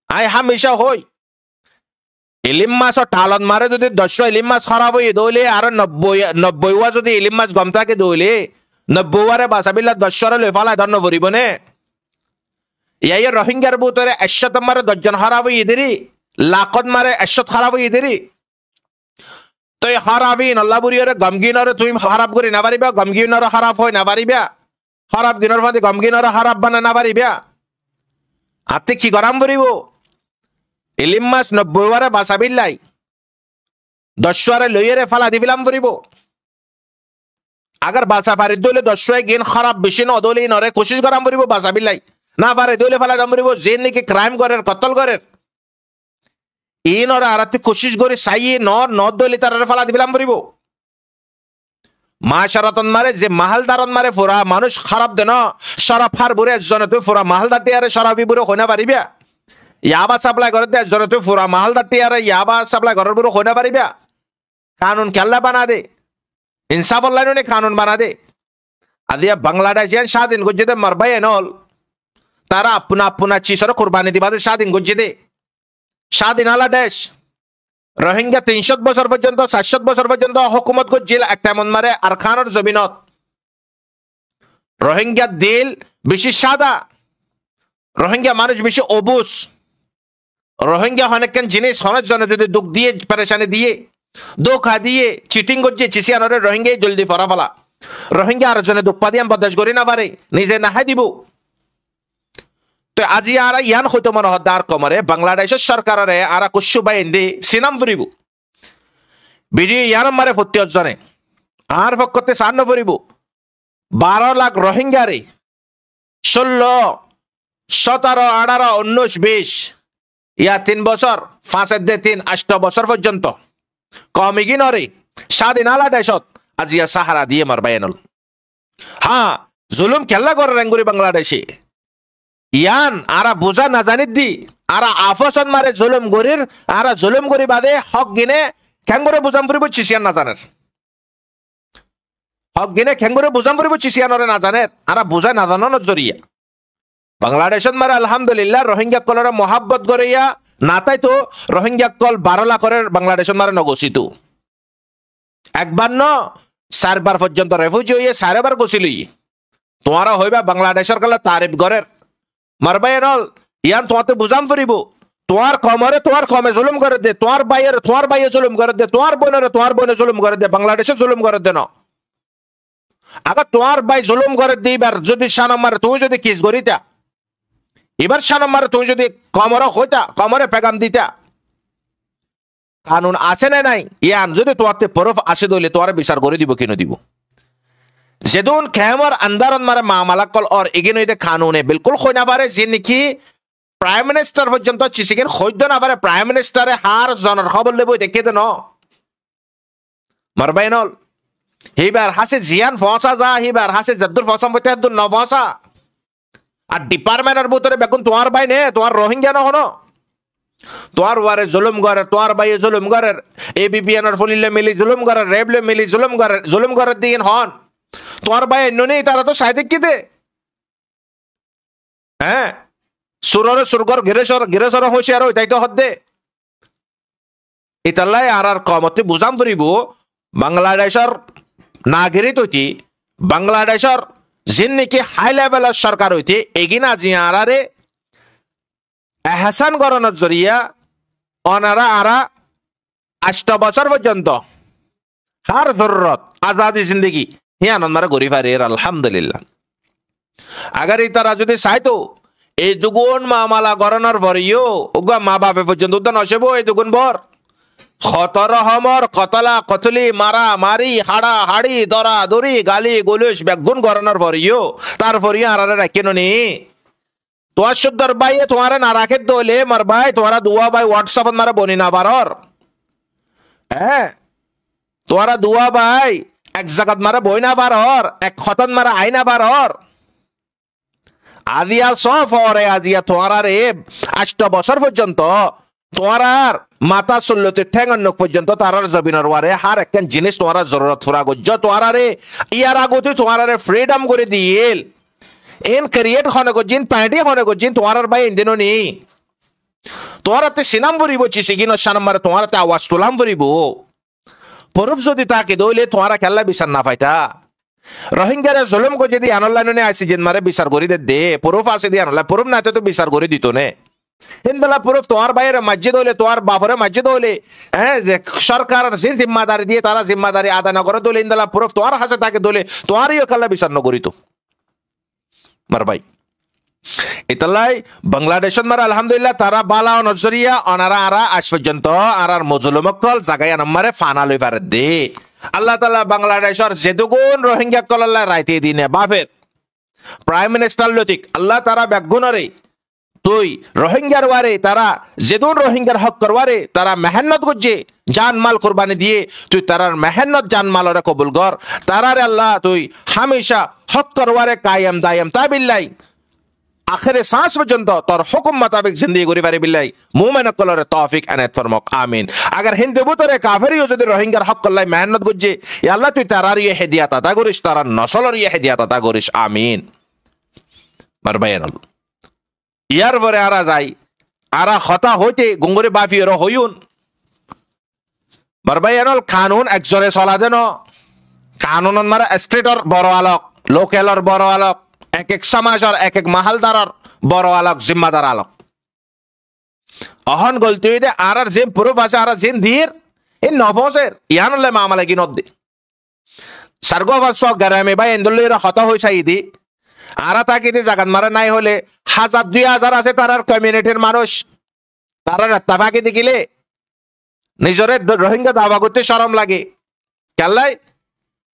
আই হামেশা হই ইলিম মাছ টালত মারে যদি দশ ইলিম মাছ খারাপ হয়ে দৌলে আর নব্বই নব্বই যদি ইলিম মাছ গম থাকে দৌলে নব্বইয়ারে বাসাবিল্লা দশরে লৈ ফালাই ধর নভরিব নে ইয়াই রোহিঙ্গার বুতরে একশত মারে দশজন খারাপ হয়ে দেরি লাখত মারে একশত খারাপ হয়ে দেরি তই খারাপি নল্লা বুড়িয়রে গমগিনরে তুমি খারাপ করি না পারিবা? গমগিনরে খারাপ হয় না পারিবা? খারাপ গিনৰ ফাঁদি গম গিনৰ খারাপ বানা না পারিবা? আতে কি গরাম বরিব ইলিম মাছ নব্বই বারে বাসা বিল্লাই। দস্যুয়ারে লইয়েরে ফালা দি ফিলাম ফুরিব আগার বাসা পারি দইলে দস্যুয়ে গিন খারাপ বেশি নদলে নরে করাম ফুরিব বাসা বিলাই না পারে দইলে ফালা দাম ফুরিব যে নাকি ক্রাইম করের, কতল করের। ই নরে আর তুই কোশিশ করে সাই ন নদ দইলে তারা ফালা দি ফিলাম ফুরিব মা শারতন মারে, যে মাহালদারন মারে ফোরা, মানুষ খারাপ দেন সরাব ফার বুড়ে একজনে তুই ফোরা, মাহালদার টিয়ারে সরাবি বুড়ে হইনা পারিবা ইয়াবা সাপ্লাই করে একজনে তুই ফোরা, মাহালদার টিয়ারে ইয়াবা সাপ্লাই করার বুড়ে হইনা পারিবা কানুন কেল্লা বানা দে। ইনসাফ লাইনে কানুন বানা দে। আদিয়া বাংলাদেশ স্বাধীন গুজে দে মারবাই নল তারা আপনা আপনা চিসর কোরবানি দিবা দে, স্বাধীন গুজে দে। স্বাধীন আলা দেশ রোহিঙ্গা তিনশত বছর পর্যন্ত সাতশত বছর পর্যন্ত হুকুমত করছিল একটা এমন মারে আর খানোর জমিনত। রোহিঙ্গা দিল বেশি সাদা। রোহিঙ্গা মানুষ বেশি অবুস রোহিঙ্গা অনেক জিনিস অনেক জনে যদি দুঃখ দিয়ে, পেরেশানি দিয়ে, ধোকা দিয়ে, চিটিং করছে চিসিয়ানরে রোহিঙ্গাই জলদি ফরা ফলা রোহিঙ্গা আর জনে দুঃখ দিয়ে বদাস করি না পারে, নিজে নাহাই দিব। তো আজি আরা ইয়ান হইতো মনে হয় দার কমরে। বাংলাদেশের সরকারে আরা কুসু বাইন সিনাম ফুরিব বিডি ইয়ার মারে ফত্তি জনে। আর পক্ষতে সান্ন ফুরিব বারো লাখ রোহিঙ্গারে। ষোলো, সতেরো, আঠারো, উনিশ, বিশ। ইয়া তিন বছর, পাঁচের দে তিন, আষ্ট বছর পর্যন্ত। কমিগি নরে। স্বাধীন আলা দেশত আজি সাহারা দিয়ে মার বাইনল হ্যাঁ জুলুম খেলা করে রেঙ্গুরি বাংলাদেশে। ইয়ান, আরা বোঝা না জানি দি। আরা আফসন মারে জুলুম গরির, আরা জুলুম গরি বাদে হক গিনে খেঙ্গরে বুঝাম ফুরিব চিসিয়ান না জানের হক গিনে খেঙ্গরে বুঝাম ফুরিব চিসিয়ানরে না জানের আরা বুঝা না জানো জরিয়া। বাংলাদেশত মারে আলহামদুলিল্লাহ রোহিঙ্গা কলরে মহাব্বত গরিয়া না তাই তো রোহিঙ্গা কল বারো লাখরের বাংলাদেশত মারে নগসিত। একবার ন, চারবার পর্যন্ত রেফিউজি হইয়ে চারেবার গছিলি তোমারা হইবা বাংলাদেশের কালে তারিফ গরের মারবাই নল ইয়ান তোমাতে বুঝাম ফুরিব তোমার কমরে তোমার কমে জুলুম করে দে, তোমার বাইয়ের, তোমার বাইয়ে জুলুম করে দে, তোমার বোনের তোমার বোনে জুলুম করে দে, বাংলাদেশে জুলুম করে দে না। আবার তোমার বাই জুলুম করে দিবার যদি সানাম মারে, তুমি যদি কিস করিতা এবার সানাম মারে, তুমি যদি কমরে হইতা, কমরে পেগাম দিতা। কানুন আছে না নাই? ইয়ান, যদি তোমাতে পরফ আসে দইলে তোমার বিচার করে দিব, কিনো দিব। যেদুন খেমর আন্দারন মারে মামালাকল অর এগিন হইতে কানুনে বিলকুল হই না পারে যে নাকি প্রাইম মিনিস্টার পর্যন্ত চিচিকেন সদ্য না পারে প্রাইম মিনিস্টারে হার জনের খবর লেবই দেখে দেন মারবাই নল সেইবার হাসে জিয়ান ফসা যা সেইবার হাসে জাদ্দুর ফসাম বইতে হাদ্দুর ন ফসা আর ডিপার্টমেন্টের ভিতরে বেগুন তোমার বাই নে তোমার রোহিঙ্গা নহন তোমার ওয়ারে জুলুম গরের তোমার বাইয়ে জুলুম গরের এ বিপিএনের ফলিলে মিলি জুলুম গরের রেবলে মিলি জুলুম গরের জুলুম গরের দিন হন তোমার ভাই এন্য নেই, তারা তো সাহিত্যিক কি দে? হ্যাঁ? সুররে সুরগর গিরেশ্বর গিরেশ্বর হয়েছে আর তাই তো হদ্দে ইতাল্লাই আর আর কমতে বুঝাম ফুরিব বাংলাদেশর নাগরিক হইতি, বাংলাদেশর যিন নাকি হাই লেভেলের সরকার হইতে, এগিনা জিয়ারে এহসান গরণের জরিয়া অনারা আরা আষ্ট বছর পর্যন্ত। হার জরুরত আজাদি জিন্দগি। হে আনন্দ মারা গরি ফারে আলহামদুলিল্লাহ। আগার তারা যদি চাইতো, এই দুগুণ মা মামালা গরনার ভরিও ওগা মা বাপে পর্যন্ত উদ্যান অসেব এই দুগুণ ভর খতর হমর, কতলা, কতলি, মারা, মারি, হাড়া, হাড়ি, দরা দরি গালি, গলুস, বেগুন গরনার ভরিও তার ভরিয়া আরারে রাখেন নি। তোমার শুদ্ধর ভাই তোমার না রাখে দোলে, মার ভাই তোমারা দুয়া ভাই হোয়াটসঅ্যাপ মারা বনি না বারর। হ্যাঁ তোমারা দুয়া ভাই এক জাগাত মারা বই না বারর এক খতন মারা আই না বারর আদিয়া সব হরে আজিয়া তোমার রে আষ্ট বছর পর্যন্ত তোমার মাতা চল্লতে ঠেঙ্গন পর্যন্ত তারার জবিনের ওয়ারে হার একখান জিনিস তোমার জরুরত ফুরা গজ্জ তোমার রে ইয়ার আগতে তোমার রে ফ্রিডম করে দিয়েল। এন ক্রিয়েট হনে গজিন প্যান্টি হনে গজিন তোমার ভাই ইন্দিন নি। তোমার হাতে সিনাম ভরিব চিসিগিন সানাম মারে তোমার হাতে আওয়াজ তোলাম ভরিব পরব যদি তাকে দইলে তোমার খেলা বিচার না পাইতা। রোহিঙ্গারে জুলুম গো যদি আনল্লাইনে আইসি যেন মারে বিচার করি দে দে। পরব আছে দি আনল্লাই পরব না তো বিচার করে দিত নে। হিন্দলা পুরুষ তোমার বাইরে মসজিদ হলে তোমার বাপরে মসজিদ হলে হ্যাঁ যে সরকার যে জিম্মাদারি দিয়ে তারা জিম্মাদারি আদা না করে দলে ইন্দলা পুরুষ তোমার হাসে তাকে দলে তোমারই কাল্লা বিচার নগরিত মার ভাই। ইতালাই, বাংলাদেশত মারা, আলহামদুলিল্লাহ, তারা বালা নজরিয়া অনারা আরা আজ পর্যন্ত আরার মজলুমকল জাগাই নাম্বারে ফানা পারে দে। আল্লাহ তালা বাংলাদেশর যেদুগুণ রোহিঙ্গা কল্লা রাইতে দিনে বাফের প্রাইম মিনিস্টার লতিক, আল্লাহ তারা ব্যাগুণরে তুই রোহিঙ্গার ওয়ারে তারা যেদুন রোহিঙ্গার হক করওয়ারে তারা মেহনত করছে জান মাল কোরবানি দিয়ে, তুই তারার মেহনত জান মালরে কবুল কর তারার আল্লাহ, তুই হামেশা হক করওয়ারে কায়েম, দায়েম, তাবিল্লাই। আখেরে শ্বাস পর্যন্ত তোর হুকুম মোতাবেক জিন্দগি করি পারি বিল্লাই মুমেন কলরে তৌফিক এনায়েত ফরমক, আমিন। আগার হিন্দু বুতরে কাফেরিও যদি রোহিঙ্গার হক করলাই মেহনত গুজে আল্লাহ তুই তারার ইয়ে হেদিয়াত আতা করিস, তারার নসলর ইয়ে হেদিয়াত আতা করিস, আমিন। মারবায়ান ইয়ার পরে আরা যাই, আরা হতা হইতে গুঙ্গুরে বাফিয়ের হইউন। মারবায়ানল কানুন একজরে চলা দেন কানুন মারা স্টেটর বড় আলোক, লোকেলর বড় আলোক। এক এক সমাজৰ এক এক মাহালদাৰৰ বড় আলোক, জিম্মাদার আলোক। অহন গলতি দে আর আর যে পুরো আছে আর যে ধীর। এ নভসের ইয়ানলে মামালে কি নদী সার্গবাস গ্রামে বা এন্দুল্লিরা হত হয়েছে ইদি। আর তাকে জাগান মারা নাই হলে হাজার, দুই হাজার আছে তার কমিউনিটির মানুষ। তারা রাত্তাফাকে দেখিলে নিজরে রোহিঙ্গা দাবা করতে সরম লাগে। কেলাই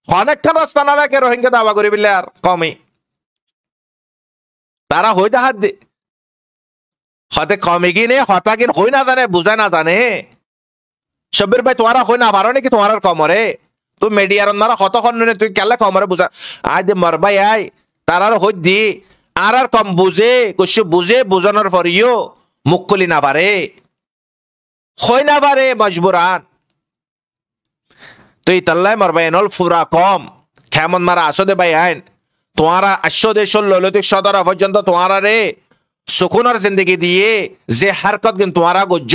অনেকক্ষণ রাস্তা না থাকে রোহিঙ্গা দাবা করি বিলে আর কমে তারা হই হাত দে। হতে হতা কিন হই না জানে বুঝা না জানে সবের ভাই তোমারা হই না পারো নাকি তোমার কমরে তুই মেডিয়ার মারা কতক্ষণ নে, তুই কেলে কমরে বুঝা আই দে মর ভাই, আই তারার হই দি। আর আর কম বুঝে কিছু বুঝে বুঝানোর পরিও মুখ খুলি না পারে হই না পারে মজবুরান তুই তাল্লাই মরবাই নল ফুরা কম। খেমন মারা আসো দে ভাই, আইন। তোমারা আশ্বদেশর ললিতিক সদরা পর্যন্ত তোমারা রে সুকুনের জিন্দগি দিয়ে যে হারকত গিন তোমারা গজ্জ,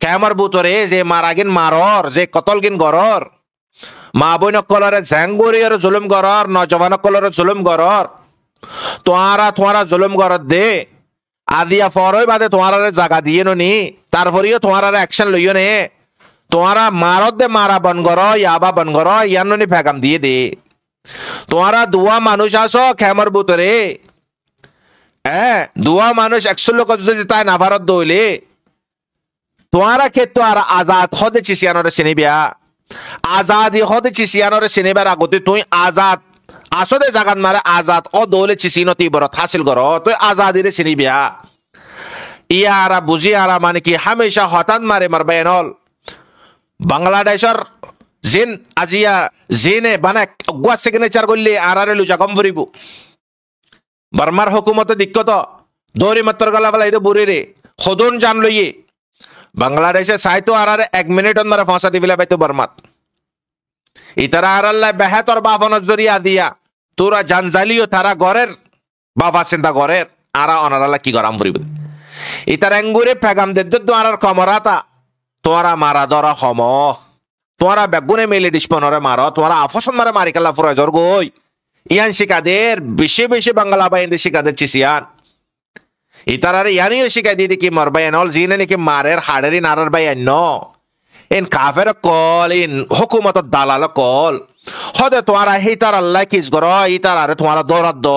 কেমর বুতরে যে মারা গিন মারর, যে কতল গিন গরর, মা বইন কলরে জ্যাঙ্গুরিয়র জুলুম গরর নজওয়ান কলরে জুলুম গরর, তোমারা তোমারা জুলুম গরর দে, আদিয়া ফরই বাদে তোমারা জাগা দিয়ে নি তারপরেও তোমারা অ্যাকশন লইও নে, তোমারা মারত দে মারা বন গর ইয়াবা বন গর ইয়ানি ফেগাম দিয়ে দে। তোমারা দুয়া মানুষ আছো খেমর বুতরে। হ্যাঁ দুয়া মানুষ একশো লোক যদি তাই নাভারত দইলে তোমারা ক্ষেত্র আর আজাদ হদে চিসিয়ানরে চিনিবিয়া আজাদি হদে চিসিয়ানরে চিনিবার আগতে তুই আজাদ আসলে জাগাত মারে আজাদ ও দৌলে চিসিন তীব্রত হাসিল কর তুই আজাদিরে চিনিবিয়া ইয়ারা বুঝি আরা মানে কি, হামেশা হঠাৎ মারে মার বেনল বাংলাদেশের জেন আজিয়া জেনে বানা গুয়া সিগনেচার করলে আর আরে লুজা কম ভরিব বার্মার হুকুমত দিক্কত দৌড়ি মাত্র গলা বলা এটা বুড়ি রে সদন জান লইয়ে বাংলাদেশে সাইতো আর এক মিনিট মারে ফসা দিবিলা পাইতো বার্মাত ইতারা আর আল্লাহ বেহাতর বাফনের জরিয়া দিয়া তোরা জানজালিও তারা ঘরের বাবা চিন্তা ঘরের আরা অনারালা কি গরাম ভরিব ইতার এঙ্গুরে পেগাম দে আর কমরাতা তোরা মারা ধরা হম তোরা বেগুনে মেলে ডিসপনরে মার, তোরা আফসন মারে মারি কাল্লা ফুরাজর গই ইয়ান শিকাদের, বেশি বেশি বাংলা বাইন্দে শিকাদের চিসিয়ান ইতারারে ইয়ানিও শিকাই দিয়ে দেখি মরবাই অল জিনে নাকি মারের হাড়েরি নারার বাই ন এন কাফের কল ইন হুকুমত দালাল কল। হদে তোমারা হিতার আল্লাহ কিস গর ইতার আরে তোমারা দৌড়াত দ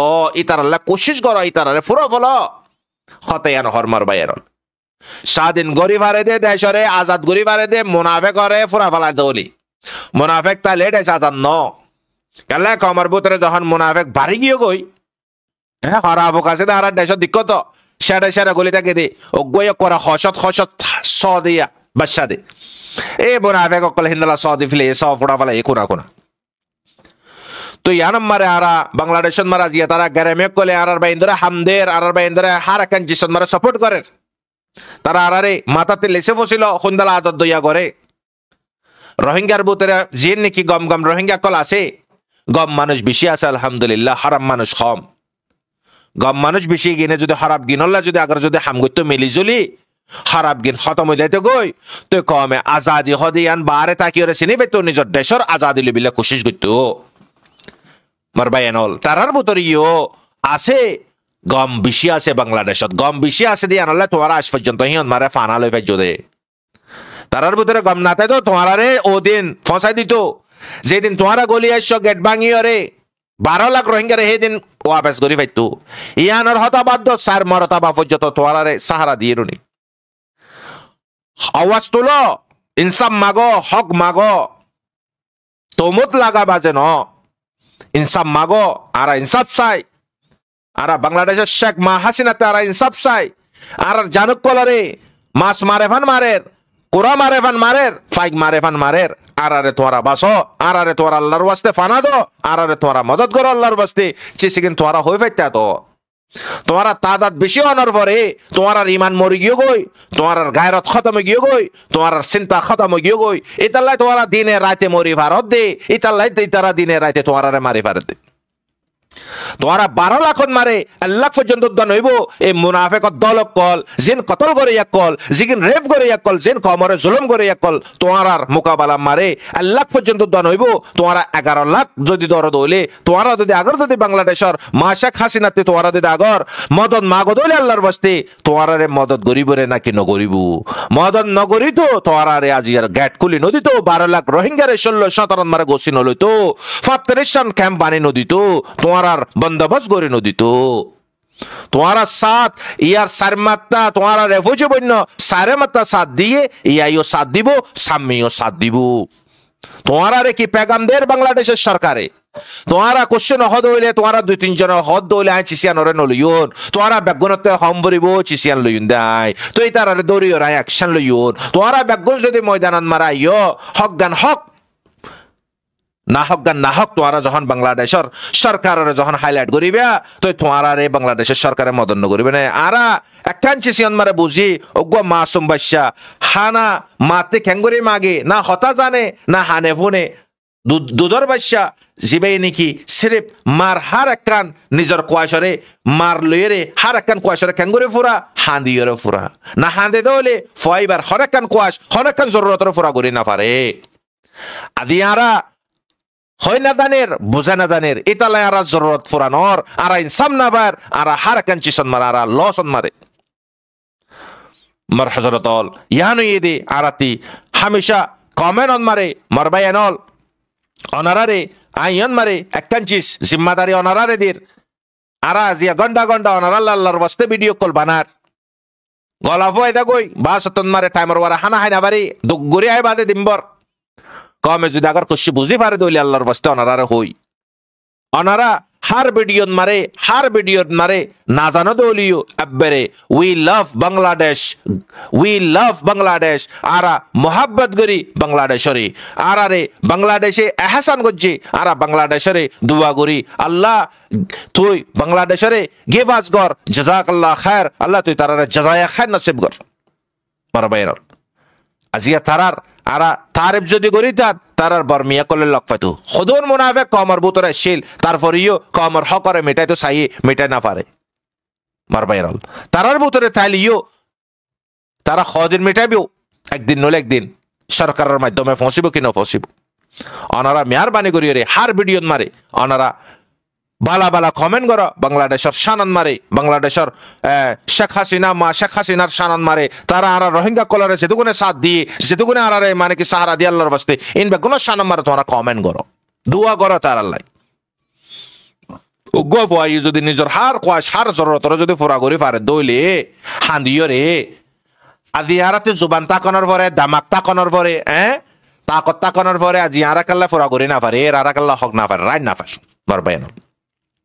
ইতার আল্লাহ কোশিশ গর ইতার আরে ফুরো ফলো। হতে ইয়ান হর মর মরবাই স্বাধীন গরি ফারে দে দেশরে আজাদ গরি ফারে দে মুনাফে করে ফুরা ফেলা দৌলি। মুনাফেক তাইলে দেশ আজাদ ন। কেলে কমর বুতরে যখন মুনাফেক বাড়ি গিয়ে গই হ্যাঁ হরাবো কাছে দে হারার দেশত দিক্কত সেরে সেরে গলি থাকে দে ও গই করা হসত হসত স দিয়া, বাচ্চা দে। এ মুনাফেক অকল হিন্দলা স দি ফেলে স ফুড়া ফেলা এ কোনা কোনা। তো ইয়ানম মারে আরা বাংলাদেশত মারা জিয়া তারা গ্যারেমে কলে আরার বাইন্দরে হামদের আরার বাইন্দরে হার একান জিসত মারা সাপোর্ট করে তারা আরারে মাথাতে লেসে বসিল সন্ধ্যালা আদত দইয়া করে রোহিঙ্গার বুতরে যে নাকি গম গম, রোহিঙ্গা কল আছে গম মানুষ বেশি আছে, আলহামদুলিল্লাহ, হারাম মানুষ কম। গম মানুষ বেশি গিনে যদি হারাপ গিনল্লা যদি আগার যদি হামগত্য মিলি জুলি, হারাপ গিন খতম যাইতে গই। তো কমে আজাদি হদি আন বারে তাকি ওরে চিনি তো নিজের দেশের আজাদি লিবিলে কোশিশ করত মারবাই এনল, তারার বুতর ইও আছে। গম বেশি আছে বাংলাদেশত, গম বেশি আছে দিয়ে আনলে তোমার আজ পর্যন্ত হিয়ন মারে ফানা লই ফেজ দে। তারার ভিতরে গম নাতে তো তোমারে ও দিন ফসাই দিত, যেদিন তোমারা গলি আসছ গেট ভাঙি রে বারো লাখ রোহিঙ্গারে সেই দিন ওয়াপেস করি পাইতো ইয়ানোর হতাবাদ্য সার মরতাবা পর্যন্ত তোয়ারারে সাহারা দিয়ে নি আওয়াজ তুলো ইনসাম মাগ, হক মাগ, তোমত লাগা বাজে ন। ইনসাফ মাগো আর ইনসাফ চাই। আর বাংলাদেশের শেখ মা হাসিনাতে আর ইনসাফ চাই আর জানুক কলরে, মাছ মারে ফান মারের কোরা মারে ফান মারের, ফাইক মারে ফান মারের। আর আরে তোরা বাসো আর আরে তোরা আল্লাহর বাস্তে ফানা দো আর আরে তোরা মদত করো আল্লাহর বাস্তে চিসিকিন তোরা হয়ে ফেলতে তো। তোমার তাদাত বেশি হওয়ার পরে তোমার ইমান মরি গিয়ে গই তোমার গায়রত খতম গিয়ে গই তোমার চিন্তা খতম গিয়ে গই। ইতাল্লাই তোমার দিনে রাতে মরি ভারত দে ইতাল্লাই তারা দিনে রাতে তোমার মারি ভারত দে। তোরা বারো লাখত মারে আল্লাহ পর্যন্ত নইব এই মুনাফেক দলক কল যেন কতল করে এক কল যিকিন রেপ করে এক কল যেন কমরে জুলুম করে এক কল তোমার মোকাবেলা মারে আল্লাহ পর্যন্ত নইব তোমারা এগারো লাখ যদি দরদ হইলে তোমারা যদি আগর যদি বাংলাদেশের মা শেখ হাসিনাতে তোমারা যদি আগর মদত মাগদ হইলে আল্লাহর বস্তে তোমারে মদত গরিবরে নাকি নগরিব মদত নগরি তো তোমারে আজি আর গ্যাট খুলি নদী তো বারো লাখ রোহিঙ্গারে ষোলো সতেরো মারে গোসি নলইতো ফাপ্তারেশন ক্যাম্প বানি নদী তো তোমার তোমার বন্দোবস্ত করে নদীত তোমার সাথ ইয়ার তোমার বন্য দিয়ে ইয়াইও দিব, সাম্মিও দিব। তোমার পেগাম দের বাংলাদেশের সরকারে? তোমারা কোশ্চেন হইলে তোমারা দুই তিনজন হদ দইলে আই চিসিয়ান ওরে নলইউন তোমারা হম বরিব চিসিয়ান লইউন দাই। তো এই তার দৌড়িও রায় অ্যাকশন লইউন তোমারা যদি ময়দানত মারা ইয় হক গান হক নাহক গান নাহক তোয়ারা যখন বাংলাদেশের সরকারের যখন হাইলাইট করিবে, তো তোমার এই বাংলাদেশের সরকারে মদন্য করিবে না। আরা একখান চিসিয়ন মারে বুঝি অজ্ঞ মাসুম বাসা হানা মাতে খেঙ্গুরি মাগে, না হতা জানে, না হানে ফুনে দুধর বাসা জিবাই নাকি সিরিপ, মার হার একখান নিজের কুয়াশরে, মার লইরে হার একখান কুয়াশরে খেঙ্গুরি ফুরা, হাঁদিয়রে ফুরা। না হাঁদে দলে, ফয়বার হর একখান কুয়াশ, হর একখান জরুরতর ফুরা করি না পারে। আদি আরা হয় না দানের বুঝে না দানের ইতালে আরা জরুরত ফুরানোর, আরা ইনসাম না বার আরা হার কাঞ্চিসন মারে আরা লসন মারে মর হজরতল ইয়ানু ইদি, আরাতি, হামেশা কমেন অন মারে মরবাই এনল অনারারে আইয়ন মারে এককাঞ্চিস জিম্মাদারি অনারারে দির। আরা জিয়া গন্ডা গন্ডা অনারাল্লাহ আল্লাহর বস্তে ভিডিও কল বানার। গলাফো এটা গই বা সতন মারে টাইমর ওয়ারা হানা হাইনা বাড়ি দুগুরি আই বাদে দিম্বর। কমে যদি আগর খুশি বুঝি পারে দইলে আল্লাহর বস্তে অনারা হই। অনারা হার ভিডিওত মারে, হার ভিডিওত মারে, না জানো দলিও আব্বারে we love Bangladesh we love Bangladesh, আরা মোহাব্বত গরি বাংলাদেশরে আরে বাংলাদেশে এহসান করছি, আরা বাংলাদেশরে দুয়া করি, আল্লাহ তুই বাংলাদেশরে গেবাজ গর জাজাক আল্লাহ খায়ের, আল্লাহ তুই তারারে জাজায়া খায়ের নসিব কর। পারবাইর আজিয়া তারার আরা তারিফ যদি করি তার তার আর বর্মিয়া করলে লক পাইতো। সদুর মুনাফে কমর বুতরে শিল, তারপরেও কমর হকরে মেটাই তো চাই মেটাই না পারে। মার বাইরল তারার বুতরে তাইলিও তারা সদিন মেটাইবেও একদিন নলে একদিন সরকারের মাধ্যমে ফসিব কি নফসিব অনারা মেয়ারবানি করি রে, হার ভিডিও মারে। অনারা বালা বালা কমেন্ট কর। বাংলাদেশের সানন মারে বাংলাদেশের শেখ হাসিনা মা, শেখ হাসিনার সানন মারে তারা আর রোহিঙ্গা কলারে যেটুকুনে সাথ দিয়ে, যেটুকুনে আর মানে কি সাহারা দিয়ে আল্লাহর বাস্তে ইন বেগুন সানন মারে তোমরা কমেন্ট করো। দুয়া করো তার আল্লাহ। উগ্র বয় যদি নিজের হার কোয়াশ হার জরুরতর যদি ফুরা করি পারে দইলে, হান্দিও রে। আদি হারাতে জুবান তাকনের পরে, দামাক তাকনের পরে হ্যাঁ তাকত তাকনের পরে আজি আরা কাল্লা ফুরা করি না পারে এর আরা কাল্লা হক না পারে রাইট না পারে বরবায়ন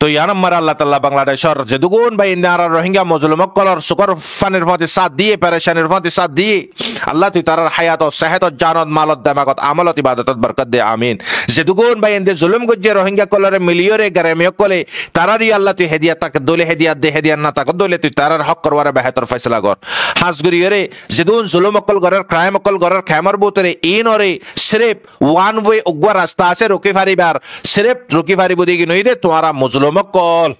তো ইয়ানাম্মার আল্লাহ তাল্লাহ বাংলাদেশের যে দুগুণ বা ইন্দিয়ার রোহিঙ্গা, মজলুম কলর সুকর ফানের মধ্যে সাথ দিয়ে, পেরেশানির মধ্যে সাথ দিয়ে, আল্লাহ তুই তার হায়াত সেহেত জানত, মালত, দামাগত, আমলত ইবাদত বরকত দে, আমিন। যে দুগুণ বা ইন্দে জুলুম গুজে রোহিঙ্গা কলরে মিলিয়রে গারেমিয় কলে তারারই আল্লাহ তুই হেদিয়া তাকে দলে হেদিয়া দে হেদিয়া না তাকে দলে, তুই তারার হক করবার বেহতর ফয়সলা কর। হাসগুরিয়রে যেদুন জুলুম অকল গরের ক্রাইম অকল গরের খ্যামর বুতরে, ইন ওরে সিরেপ ওয়ান ওয়ে উগ্র রাস্তা আছে, রুকি ফারিবার সিরেপ রুকি ফারিব দিকে নই দে তোমারা মজলুম কল।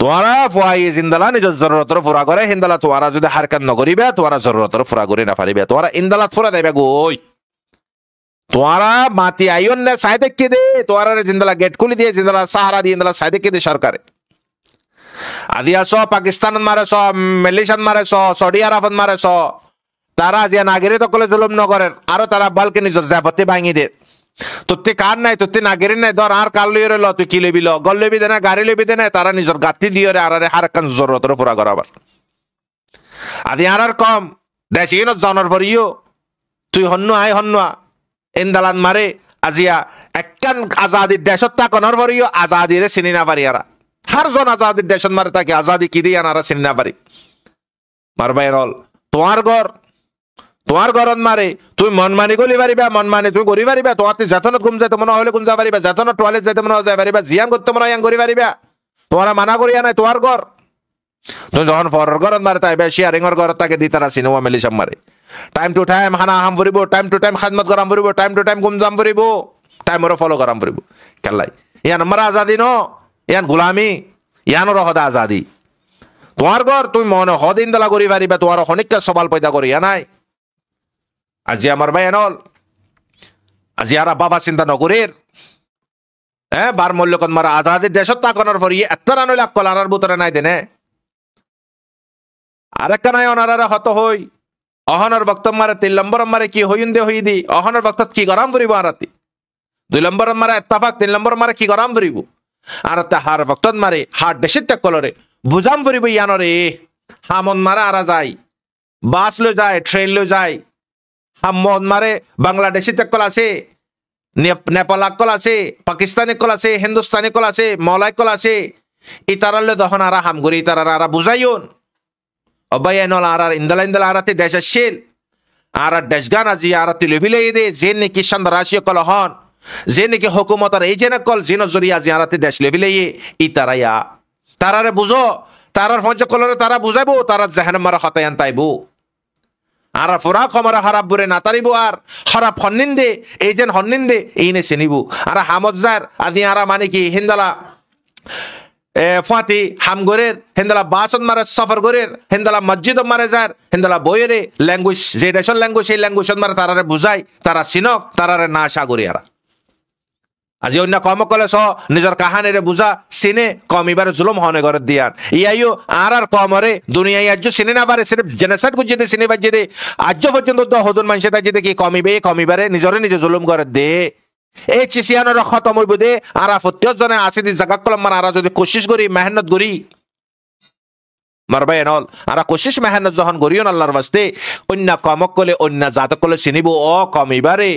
তোরা ফুয়াই জিন্দালা নিজের জরুরতর ফুরা করে হিন্দালা তোরা যদি হারকাত নগরিবে তোরা জরুরতর ফুরা করে না পারিবে তোরা ইন্দালাত ফুরা দেবে গই তোরা মাতি আইন না সাই দেখে দে তোরা জিন্দালা গেট খুলি দিয়ে, জিন্দালা সাহারা দিয়ে ইন্দালা সাই দেখে দে সরকারে আদি আস পাকিস্তান মারে স মালয়েশিয়ান মারে স সৌদি আরবত মারে স তারা যে নাগরিক কলে জুলুম নগরের আরও তারা বালকে নিজের জাপতি ভাঙি দে তোতে কার নাই, তোতে নাগেরি নাই, ধর আর কাল লইরে ল তুই কি লইবি ল? গল লইবি দে না, গাড়ি লইবি দে না, তারা নিজের গাতি দিয়ে আর হার কান জরুরতর পুরা করাবার আদি আর আর কম, দেশ ইন জনের ভরিও তুই হন্নু আই হন্নুয়া এন্দালান মারে, আজিয়া, একখান আজাদির দেশত তাকনের ভরিও আজাদিরে চিনি না পারি আরা। হারজন আজাদির দেশত মারে তাকে, আজাদি কি দিয়ে আনারা চিনি না পারি। মারবাই রল তোমার ঘর তোমার ঘরত মারে, তুই মন মানি গলি পারিবা মন মানি তুই করি পারিবা তোমার তুই জাতনত ঘুম যাইতে মনে হলে ঘুম যা পারিবা জাতনত টয়লেট যাইতে মনে যাই পারিবা জিয়ান করতে মনে হয় করি পারিবা তোমার মানা করিয়া নাই তোমার ঘর। তুমি যখন পরের ঘরত মারে, তাই আর এঙর তাকে দি তারা সিনেমা মেলি সব মারে। টাইম টু টাইম হানা হাম ফুরিব টাইম টু টাইম খাদমত করাম ফুরিব টাইম টু টাইম ঘুম জাম ফুরিব টাইমর ফলো করাম ফুরিব কেলাই, ইয়ান আমার আজাদি ন, ইয়ান গুলামি ইয়ানোর হদা আজাদি। তোমার ঘর তুমি মনে হদিন দালা করি পারিবা তোমার খনিকা সবাল পয়দা করিয়া নাই। আজি আমার এনল আজি আর বাবা চিন্তা নকরের হ্যাঁ বার মূল্যকন মারা আজাদের দেশত তাকনের ফরি এত রানো লাগ কলার বুতরে নাই দেনে। আরেকটা নাই অনারা হত হই অহনের বক্তব্য মারে তিন নম্বর মারে কি হইন দে হই দি অহনের বক্তব্য কি গরম করিব আরাতি দুই নম্বর মারে এত্তাফাক তিন নম্বর মারে কি গরম করিব আর হার বক্তত মারে হার দেশের ত্যাগ কলরে বুঝাম করিব ইয়ানরে হামন মারা আরা যায় বাস লৈ যায় ট্রেন লৈ যায় হামন মারে বাংলাদেশি তেকল আছে নেপাল কল আছে, পাকিস্তানি কল আছে, হিন্দুস্তানি কল আছে মলাই কল আছে। ইতারালে তখন আরা হামগুড়ি ইতারার আরা বুঝাইন অবাই এনল আর আর ইন্দলা ইন্দলা আরাতে দেশ আসছিল। আর আর দেশগান আজি, আর তিলভিলে দে যে নাকি সান্দারাশি কল হন, যে নাকি হুকুমতার এই যে কল, যে নজরি আজি আরাতে দেশ লেভিলে ইতারাইয়া তারারে বুঝো, তারার পঞ্চকলরে তারা বুঝাইবো তারা জাহান মারা হতায়ান তাইবো আর ফুরা কমরা হরাব বুরে নাতারিব আর। হরাব হন্নিন দে এই যেন হন্নিন দে এই নে চিনিব। আর হামত যার আদি আরা মানে কি, হিন্দালা ফাতি হামগরের, হেন্দালা বাসন মারে, সফর গরের, হেন্দালা মসজিদ মারে যার, হেন্দালা বইয়েরে ল্যাঙ্গুয়েজ যে ল্যাঙ্গুয়েজ সেই ল্যাঙ্গুয়েজ মারে তারারে বুঝাই তারা চিনক, তারারে না আশা করি আরা। আজি অন্য কম কলে স নিজের কাহানিরে বুঝা সিনে কম এবার জুলুম হনে ঘর দিয়ার। ইয়াইও আর আর কমরে দুনিয়ায় আজ সিনে না পারে সির্ফ জেনেসাইড গুজি দে সিনে বাজে দে আজ পর্যন্ত দ হদুন মানুষে তাই যদি কি কমিবে কমিবারে নিজরে নিজে জুলুম করে দে। এই চিচিয়ানোর খতম হইব দে। আর ফত্যত জনে আছে দি জাগা কলম মান আর যদি কোশিশ করি, মেহনত করি। মারবাই এনল, আর কোশিশ মেহনত যখন করিও আল্লাহর বাস্তে অন্য কমক কলে, অন্য জাতক কলে চিনিব, অ কমিবারে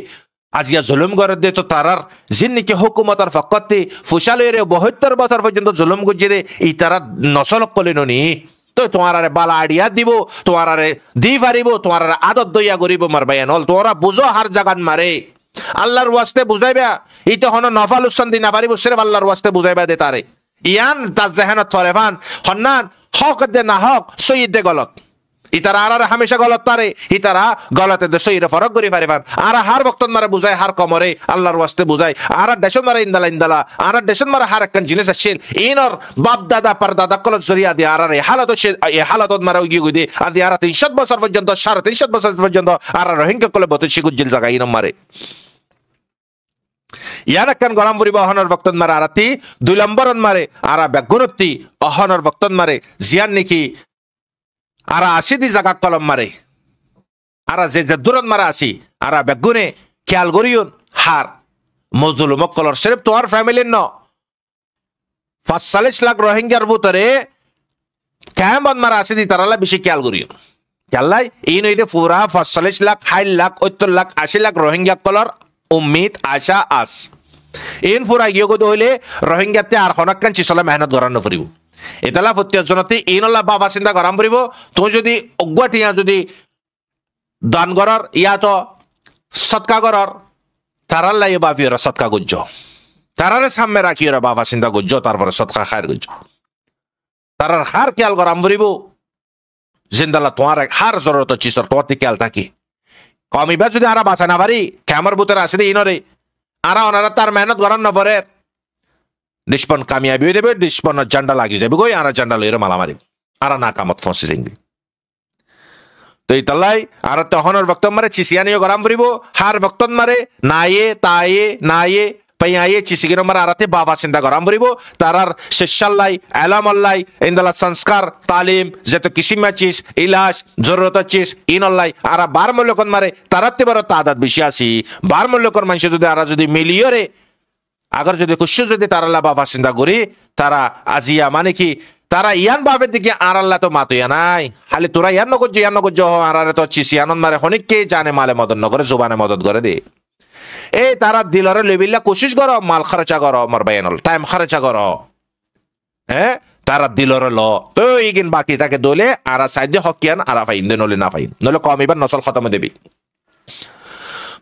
আজিয়া জুলুম করে দে, তো তারার জিন্নিকে হুকুমতার ফকতে ফুসালয়ের বহত্তর বছর পর্যন্ত জুলুম গুজিরে ই তারা নসলক কলে ননি। তো তোমার আরে বালা আইডিয়া দিব তোমার আরে দি পারিব তোমার আরে আদত দইয়া করিব মারবাই নল তোরা বুঝো হার জাগান মারে আল্লাহর ওয়াস্তে বুঝাইবা ইতো হন নফাল উসান দি না পারিব সেরে আল্লাহর ওয়াস্তে বুঝাইবা দে তারে ইয়ান তার জেহানত থরেফান হন্নান, হক দে না হক সৈয়দ দে গলত। ইতারা আর হামেশা গলত পারে। ইতারা গলতে ফরক করি পারিবার আর হার বক্তন বুঝায়, হার কমরে আল্লাহর ওয়াস্তে বুঝায়। আর দেশন ইন্দালা ইন্দালা। আর দেশন হার একখান জিনিস আসছিল ইনর বাপ দাদা পার দাদা কলত জরিয়া দিয়ে আর এ হালত এ হালতত মারে উগি গুদি আদি আর তিনশত বছর পর্যন্ত, সাড়ে তিনশত বছর পর্যন্ত আর রোহিঙ্গা কলে বতে শিগুজ্জিল জায়গা ইনম মারে। ইয়ার একখান গরম বক্তন মারে। আরাতি দুই নম্বরন মারে। আরা ব্যাগুণত্তি অহনের বক্তন মারে। জিয়ান নেকি আরা আসি দি জাগা কলম মারে। আরা যে যে দূরত মারা আসি আরা বেগুনে খেয়াল করিউন হার। মজদুল মক্কলর সেরেফ তোমার ফ্যামিলির ন। পাঁচচল্লিশ লাখ রোহিঙ্গার ভিতরে কেমন মারা আসি দি তারালা বেশি খেয়াল করিউন খেয়াল্লাই এই নইতে পুরা পাঁচচল্লিশ লাখ, ষাট লাখ, সত্তর লাখ, আশি লাখ রোহিঙ্গা কলর উম্মিদ, আশা, আস। ইন ফুরা গিয়ে হইলে রোহিঙ্গাতে আর হনকান চিচলা মেহনত করানো ফুরিব এতালা প্রত্যজনতে ইনলা বাবা চিন্তা করাম পড়ব তুই যদি অগুয়াটিয়া যদি দান করার ইয়া তো সৎকা করার তারার লাই বাপিওর সৎকা গুজ্জ। তারারে সামনে ওরা বাবা চিন্তা গুজ্জ তারপরে সৎকা খায়ের গুজ্জ। তারার হার খেয়াল করাম পড়ব জিন্দালা তোমার হার জরুরত চিসর তোমার খেয়াল থাকি। কমিবা যদি আরা বাঁচা না পারি ক্যামার বুতের আসে ইনরে আরা ওনারা তার মেহনত নপরের নিষ্পন কামিয়াবি হয়ে দেবে নিষ্পন্ন জান্ডা লাগিয়ে যাবে গই আর জান্ডা লইরে মালা মারিব আর না কামত ফসি যাইবে তো এই তাল্লাই, আর তখনের বক্তব্য মারে, চিসিয়ানিও গরাম ফুরিব হার বক্তন মারে নায়ে তায়ে নায়ে পাইয়াইয়ে চিসিগির মার, আরাতে বাবা চিন্তা করাম বরিব তারার শেষাল্লাই এলাম আল্লাই ইন্দালা সংস্কার, তালিম, যেত কিসিম চিস ইলাস, জরুরত চিস ইনল্লাই, আরা বার মূল্যকন মারে, তারাতে বড় তাদাত বেশি আসি বার মূল্যকর মানুষ যদি আরা যদি মিলিয়ে রে আগর যদি কুশ্য যদি তারাল্লা বাবা চিন্তা করি, তারা আজিয়া মানে কি, তারা ইয়ান ভাবে দিকে আর আল্লাহ তো মাতুয়া নাই। খালি তোরা ইয়ান নগর ইয়ান নগর আর তো চিসি আনন্দ মারে হনিককে জানে মালে মদন নগরে, জোবানে মদত করে দে। এই তারা দিলরে লেবিল্লা কোশিশ কর, মাল খরচা কর মর বাইনল টাইম খরচা কর। হ্যাঁ? তারা দিলরে ল। তো ইগিন বাকি তাকে দলে আর সাইডে হকিয়ান আর ফাইন দে নলে না ফাইন নলে কম এবার নসল খতম দেবি।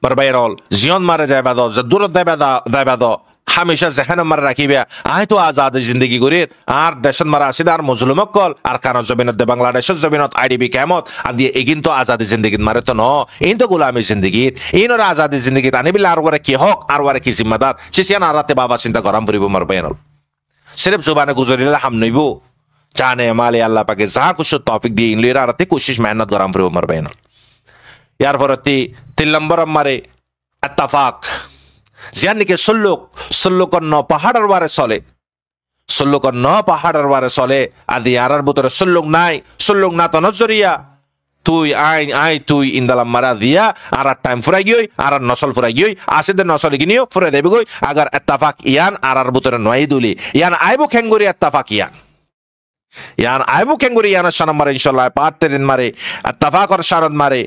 মর বাইনল জিয়ন মারে যাইবা দ দূরত যাইবা যাইবা দ। হামেশা যেখানে মারা রাখিবে। আয় তো আজাদ জিন্দগি করির। আর দেশন মারা আসিদ আর মজলুমক কল আর কান জমিনত দে, বাংলাদেশের জমিনত আইডিবি কেমত আর দিয়ে এগিন তো আজাদি জিন্দগিত মারে তো ন। ইন তো গোলামি জিন্দগিত। ইনর আজাদি জিন্দগিত আনি বিলে আর ওরে কি হক, আর ওরে কি জিম্মাদার। সিসিয়ান আর রাতে বাবা চিন্তা করাম পড়িব মার বেনল সিরেফ জুবানে গুজরিলে হাম নইব। জানে, মালে, আল্লাহ পাকে যা কুছ তৌফিক দিয়ে ইনলির আর রাতে কোশিশ মেহনত করাম পড়িব মার বেনল ইয়ার পরতি তিন নম্বর মারে, আত্তাফাক। ন পাহাড়ের বারে চলে। সল্লুকর ন পাহাড়ের বারে চলে, আদি আরার ভিতরে সল্লুক নাই, সল্লুক না তো নজরিয়া। তুই আই আই, তুই ইন্দালাম মারা দিয়া আর আর টাইম ফুরাই গিয়ে আর আর নসল ফুরাই গিয়ে আসে দে নসল গিনিও ফুরে দেবে গই, আগার এত্তাফাক ইয়ান আর আর ভিতরে নয় দুলি। ইয়ান আইবো খেঙ্গুরি এত্তাফাক ইয়ান। ইয়ান আইবো খেঙ্গুরি ইয়ানের সানাম মারে ইনশাল্লাহ পাত্তেরিন মারে, এত্তাফাকর সারদ মারে।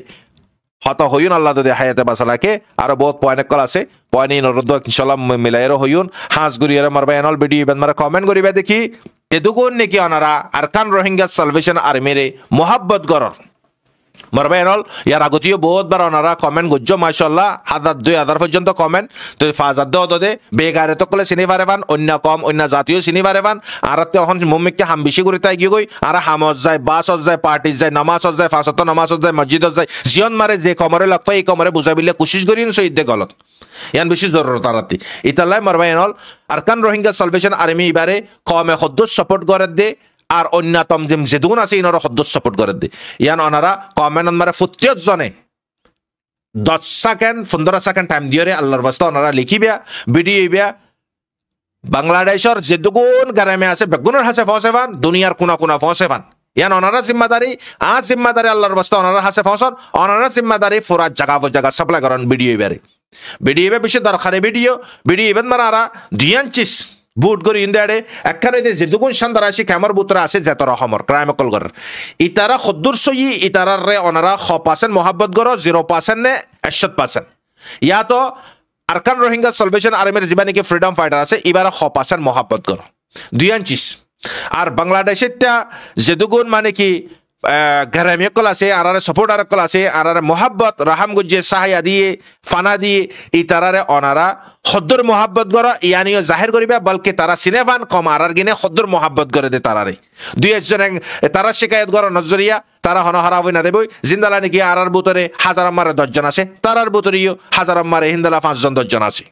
হত হইন আল্লাহ যদি হায়াতে বাসালাকে আরও বহুত পয়েন্ট কল আছে। পয়েন্ট ইন রদ্দ ইনশাল্লাহ মিলাইয়ের হইন হাঁস গুরিয়ারে মারবা, এনল ভিডিও ইবেন মারা কমেন্ট করিবা দেখি। এদুকুন নেকি অনারা, আরকান রোহিঙ্গা সালভেশন আর্মিরে মোহাব্বত গরর। মরবেনল ইয়ার আগতীয় বহুতবার ওনারা কমেন্ট গুজ্জ মাসাল্লাহ হাজার দুই হাজার পর্যন্ত কমেন্ট তো ফাজার দেওয়া দে বেগারে তো কলে চিনি পারে পান, অন্য কম, অন্য জাতীয় চিনি পারে পান আর তখন মুমিককে হাম বেশি করে তাই গিয়ে গই আর হামত যায় বাসত যায় পার্টিত যায়, নামাজত যায় ফাঁসত নামাজত যায় মসজিদত যায়, জিয়ন মারে যে কমরে পাই, এই কমরে বুঝাবিলে কোশিশ করি সহিদে গলত। ইয়ান বেশি জরুরত আরাতি ইতাল্লাই মরবাইনল আরকান রোহিঙ্গা সালভেশন আর্মি এবারে কমে সদ্য সাপোর্ট করে দে আর অন্যতম যে যেদুন আছে ইনর সদস্য সাপোর্ট করে দি। ইয়ান অনারা কমেন মারে ফুটিয়ত জনে। দশ সেকেন্ড পনেরো সেকেন্ড টাইম দিয়ে আল্লাহর বাস্তা ওনারা লিখিবে ভিডিও ইবিয়া বাংলাদেশের যেদুগুন গ্রামে আছে, বেগুনের হাসে ফসেফান, দুনিয়ার কোনা কোনা ফসেফান। ইয়ান অনারা জিম্মাদারি, আর জিম্মাদারি আল্লাহর বাস্তা ওনারা হাসে ফসন অনারা জিম্মাদারি ফুরা জায়গা জায়গা সাপ্লাই করেন ভিডিও ইবারে ভিডিও বেশি দরকারে ভিডিও ভিডিও ইবেন মারা দুইয়ানচিস বুট গরি ইন্দাড়ে একখানে যে যেদুগুন শান্দার আসি ক্যামর বুতরা আছে, যে তোর হমর ক্রাইম কল গর ইতারা খদ্দুর সই ইতারার রে অনারা খ পার্সেন্ট মোহাব্বত গর জিরো পার্সেন্ট নে একশত পার্সেন্ট ইয়া তো আরকান রোহিঙ্গা সলভেশন আর্মির যিবা নাকি ফ্রিডম ফাইটার আছে এবার খ পার্সেন্ট মোহাব্বত গর দুই আনচিস আর বাংলাদেশের যেদুগুন মানে কি গ্রামীয় কল আছে আর সাপোর্টার কল আছে আর মোহাব্বত, রাহাম গুজ্জে সাহায্য দিয়ে ফানা দিয়ে ইতারারে অনারা সদ্দুর মহাব্বত গর ইয়ানিও জাহির করিবা, বলকে তারা সিনেভান কম আর গিনে সদ্দুর মহাব্বত করে দে তারারে। দুই একজন তারা শিকায়ত গর নজরিয়া, তারা হন হারা হই না দেবই। জিন্দালা নাকি আর বুতরে হাজার আম্মারে দশজন আছে, তারার বুতরেও হাজার আম্মারে হিন্দালা পাঁচজন দশজন আছে।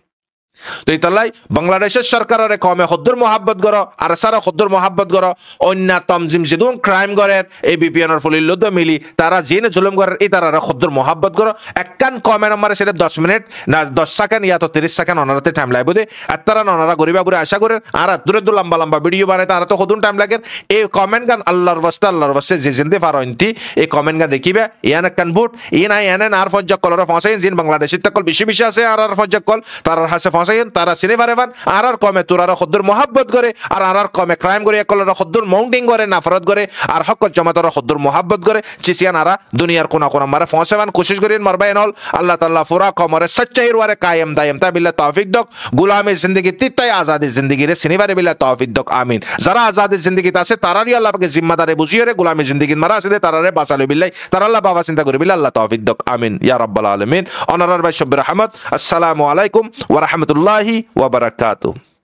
তো ইতালাই বাংলাদেশের সরকারের কমে সদ্দুর মহাব্বত গর আর সারা সদ্দুর মহাব্বত গর অন্য তমজিম যেদুন ক্রাইম গরের এই বিপিএনের ফলিল্লদ মিলি, তারা জিনে জুলুম গরের এই তারা সদ্দুর মহাব্বত গর একখান কমে নম্বরে সেটা দশ মিনিট, না, দশ সেকেন্ড, ইয়া তো তিরিশ সেকেন্ড অনারাতে টাইম লাগবে দে আর তারা অনারা গরিবা বুড়ে আশা করেন আর দূরে দূর লম্বা লম্বা ভিডিও বানায়, তারা তো সদুন টাইম লাগে। এই কমেন্ট গান আল্লাহর বস্তা আল্লাহর বস্তে যে জিন্দে পারো ইন্তি এই কমেন্ট গান দেখিবে, ইয়ান একখান বুট ই নাই এনে আর ফজ্জক কলর ফসাইন, জিন বাংলাদেশের তকল বেশি বেশি আছে, আর আর ফজ্জক কল, তার হাসে ফসাইন তারা সিনে পারে আর আর কমে তোরার সদ্দুর মহাব্বত করে, আর আর আর কমে ক্রাইম করে, একলর সদ্দুর মাউন্টিং করে, নাফরত করে, আর সকল জমাতর সদ্দুর মহাব্বত করে, চিচিয়ান আরা দুনিয়ার কোনা কোনা মারে ফসাবান কোশিশ করেন মারবাই নল। আল্লাহ তাল্লাহ ফুরা কমরে সচ্চাইর ওয়ারে কায়েম দায়েম, তা বিল্লাহ তৌফিক দক। গুলামি জিন্দগি তিতাই আজাদি জিন্দগি রে সিনিবারে বিল্লাহ তৌফিক দক, আমিন। যারা আজাদি জিন্দগিতে আছে, তারারই আল্লাহ পাকে জিম্মাদারে বুঝিয়ে রে গুলামি জিন্দগি মারা আছে তারারে বাঁচালো বিল্লাই তারা আল্লাহ বাবা চিন্তা করে বিল্লাহ, আল্লাহ তৌফিক দক, আমিন। ইয়া রাব্বাল আলামিন। অনারার ভাই শব্বির আহমদ আসসালামু আলাইকুম ওয়া রাহমাতুল্লাহি ওয়া বারাকাতুহু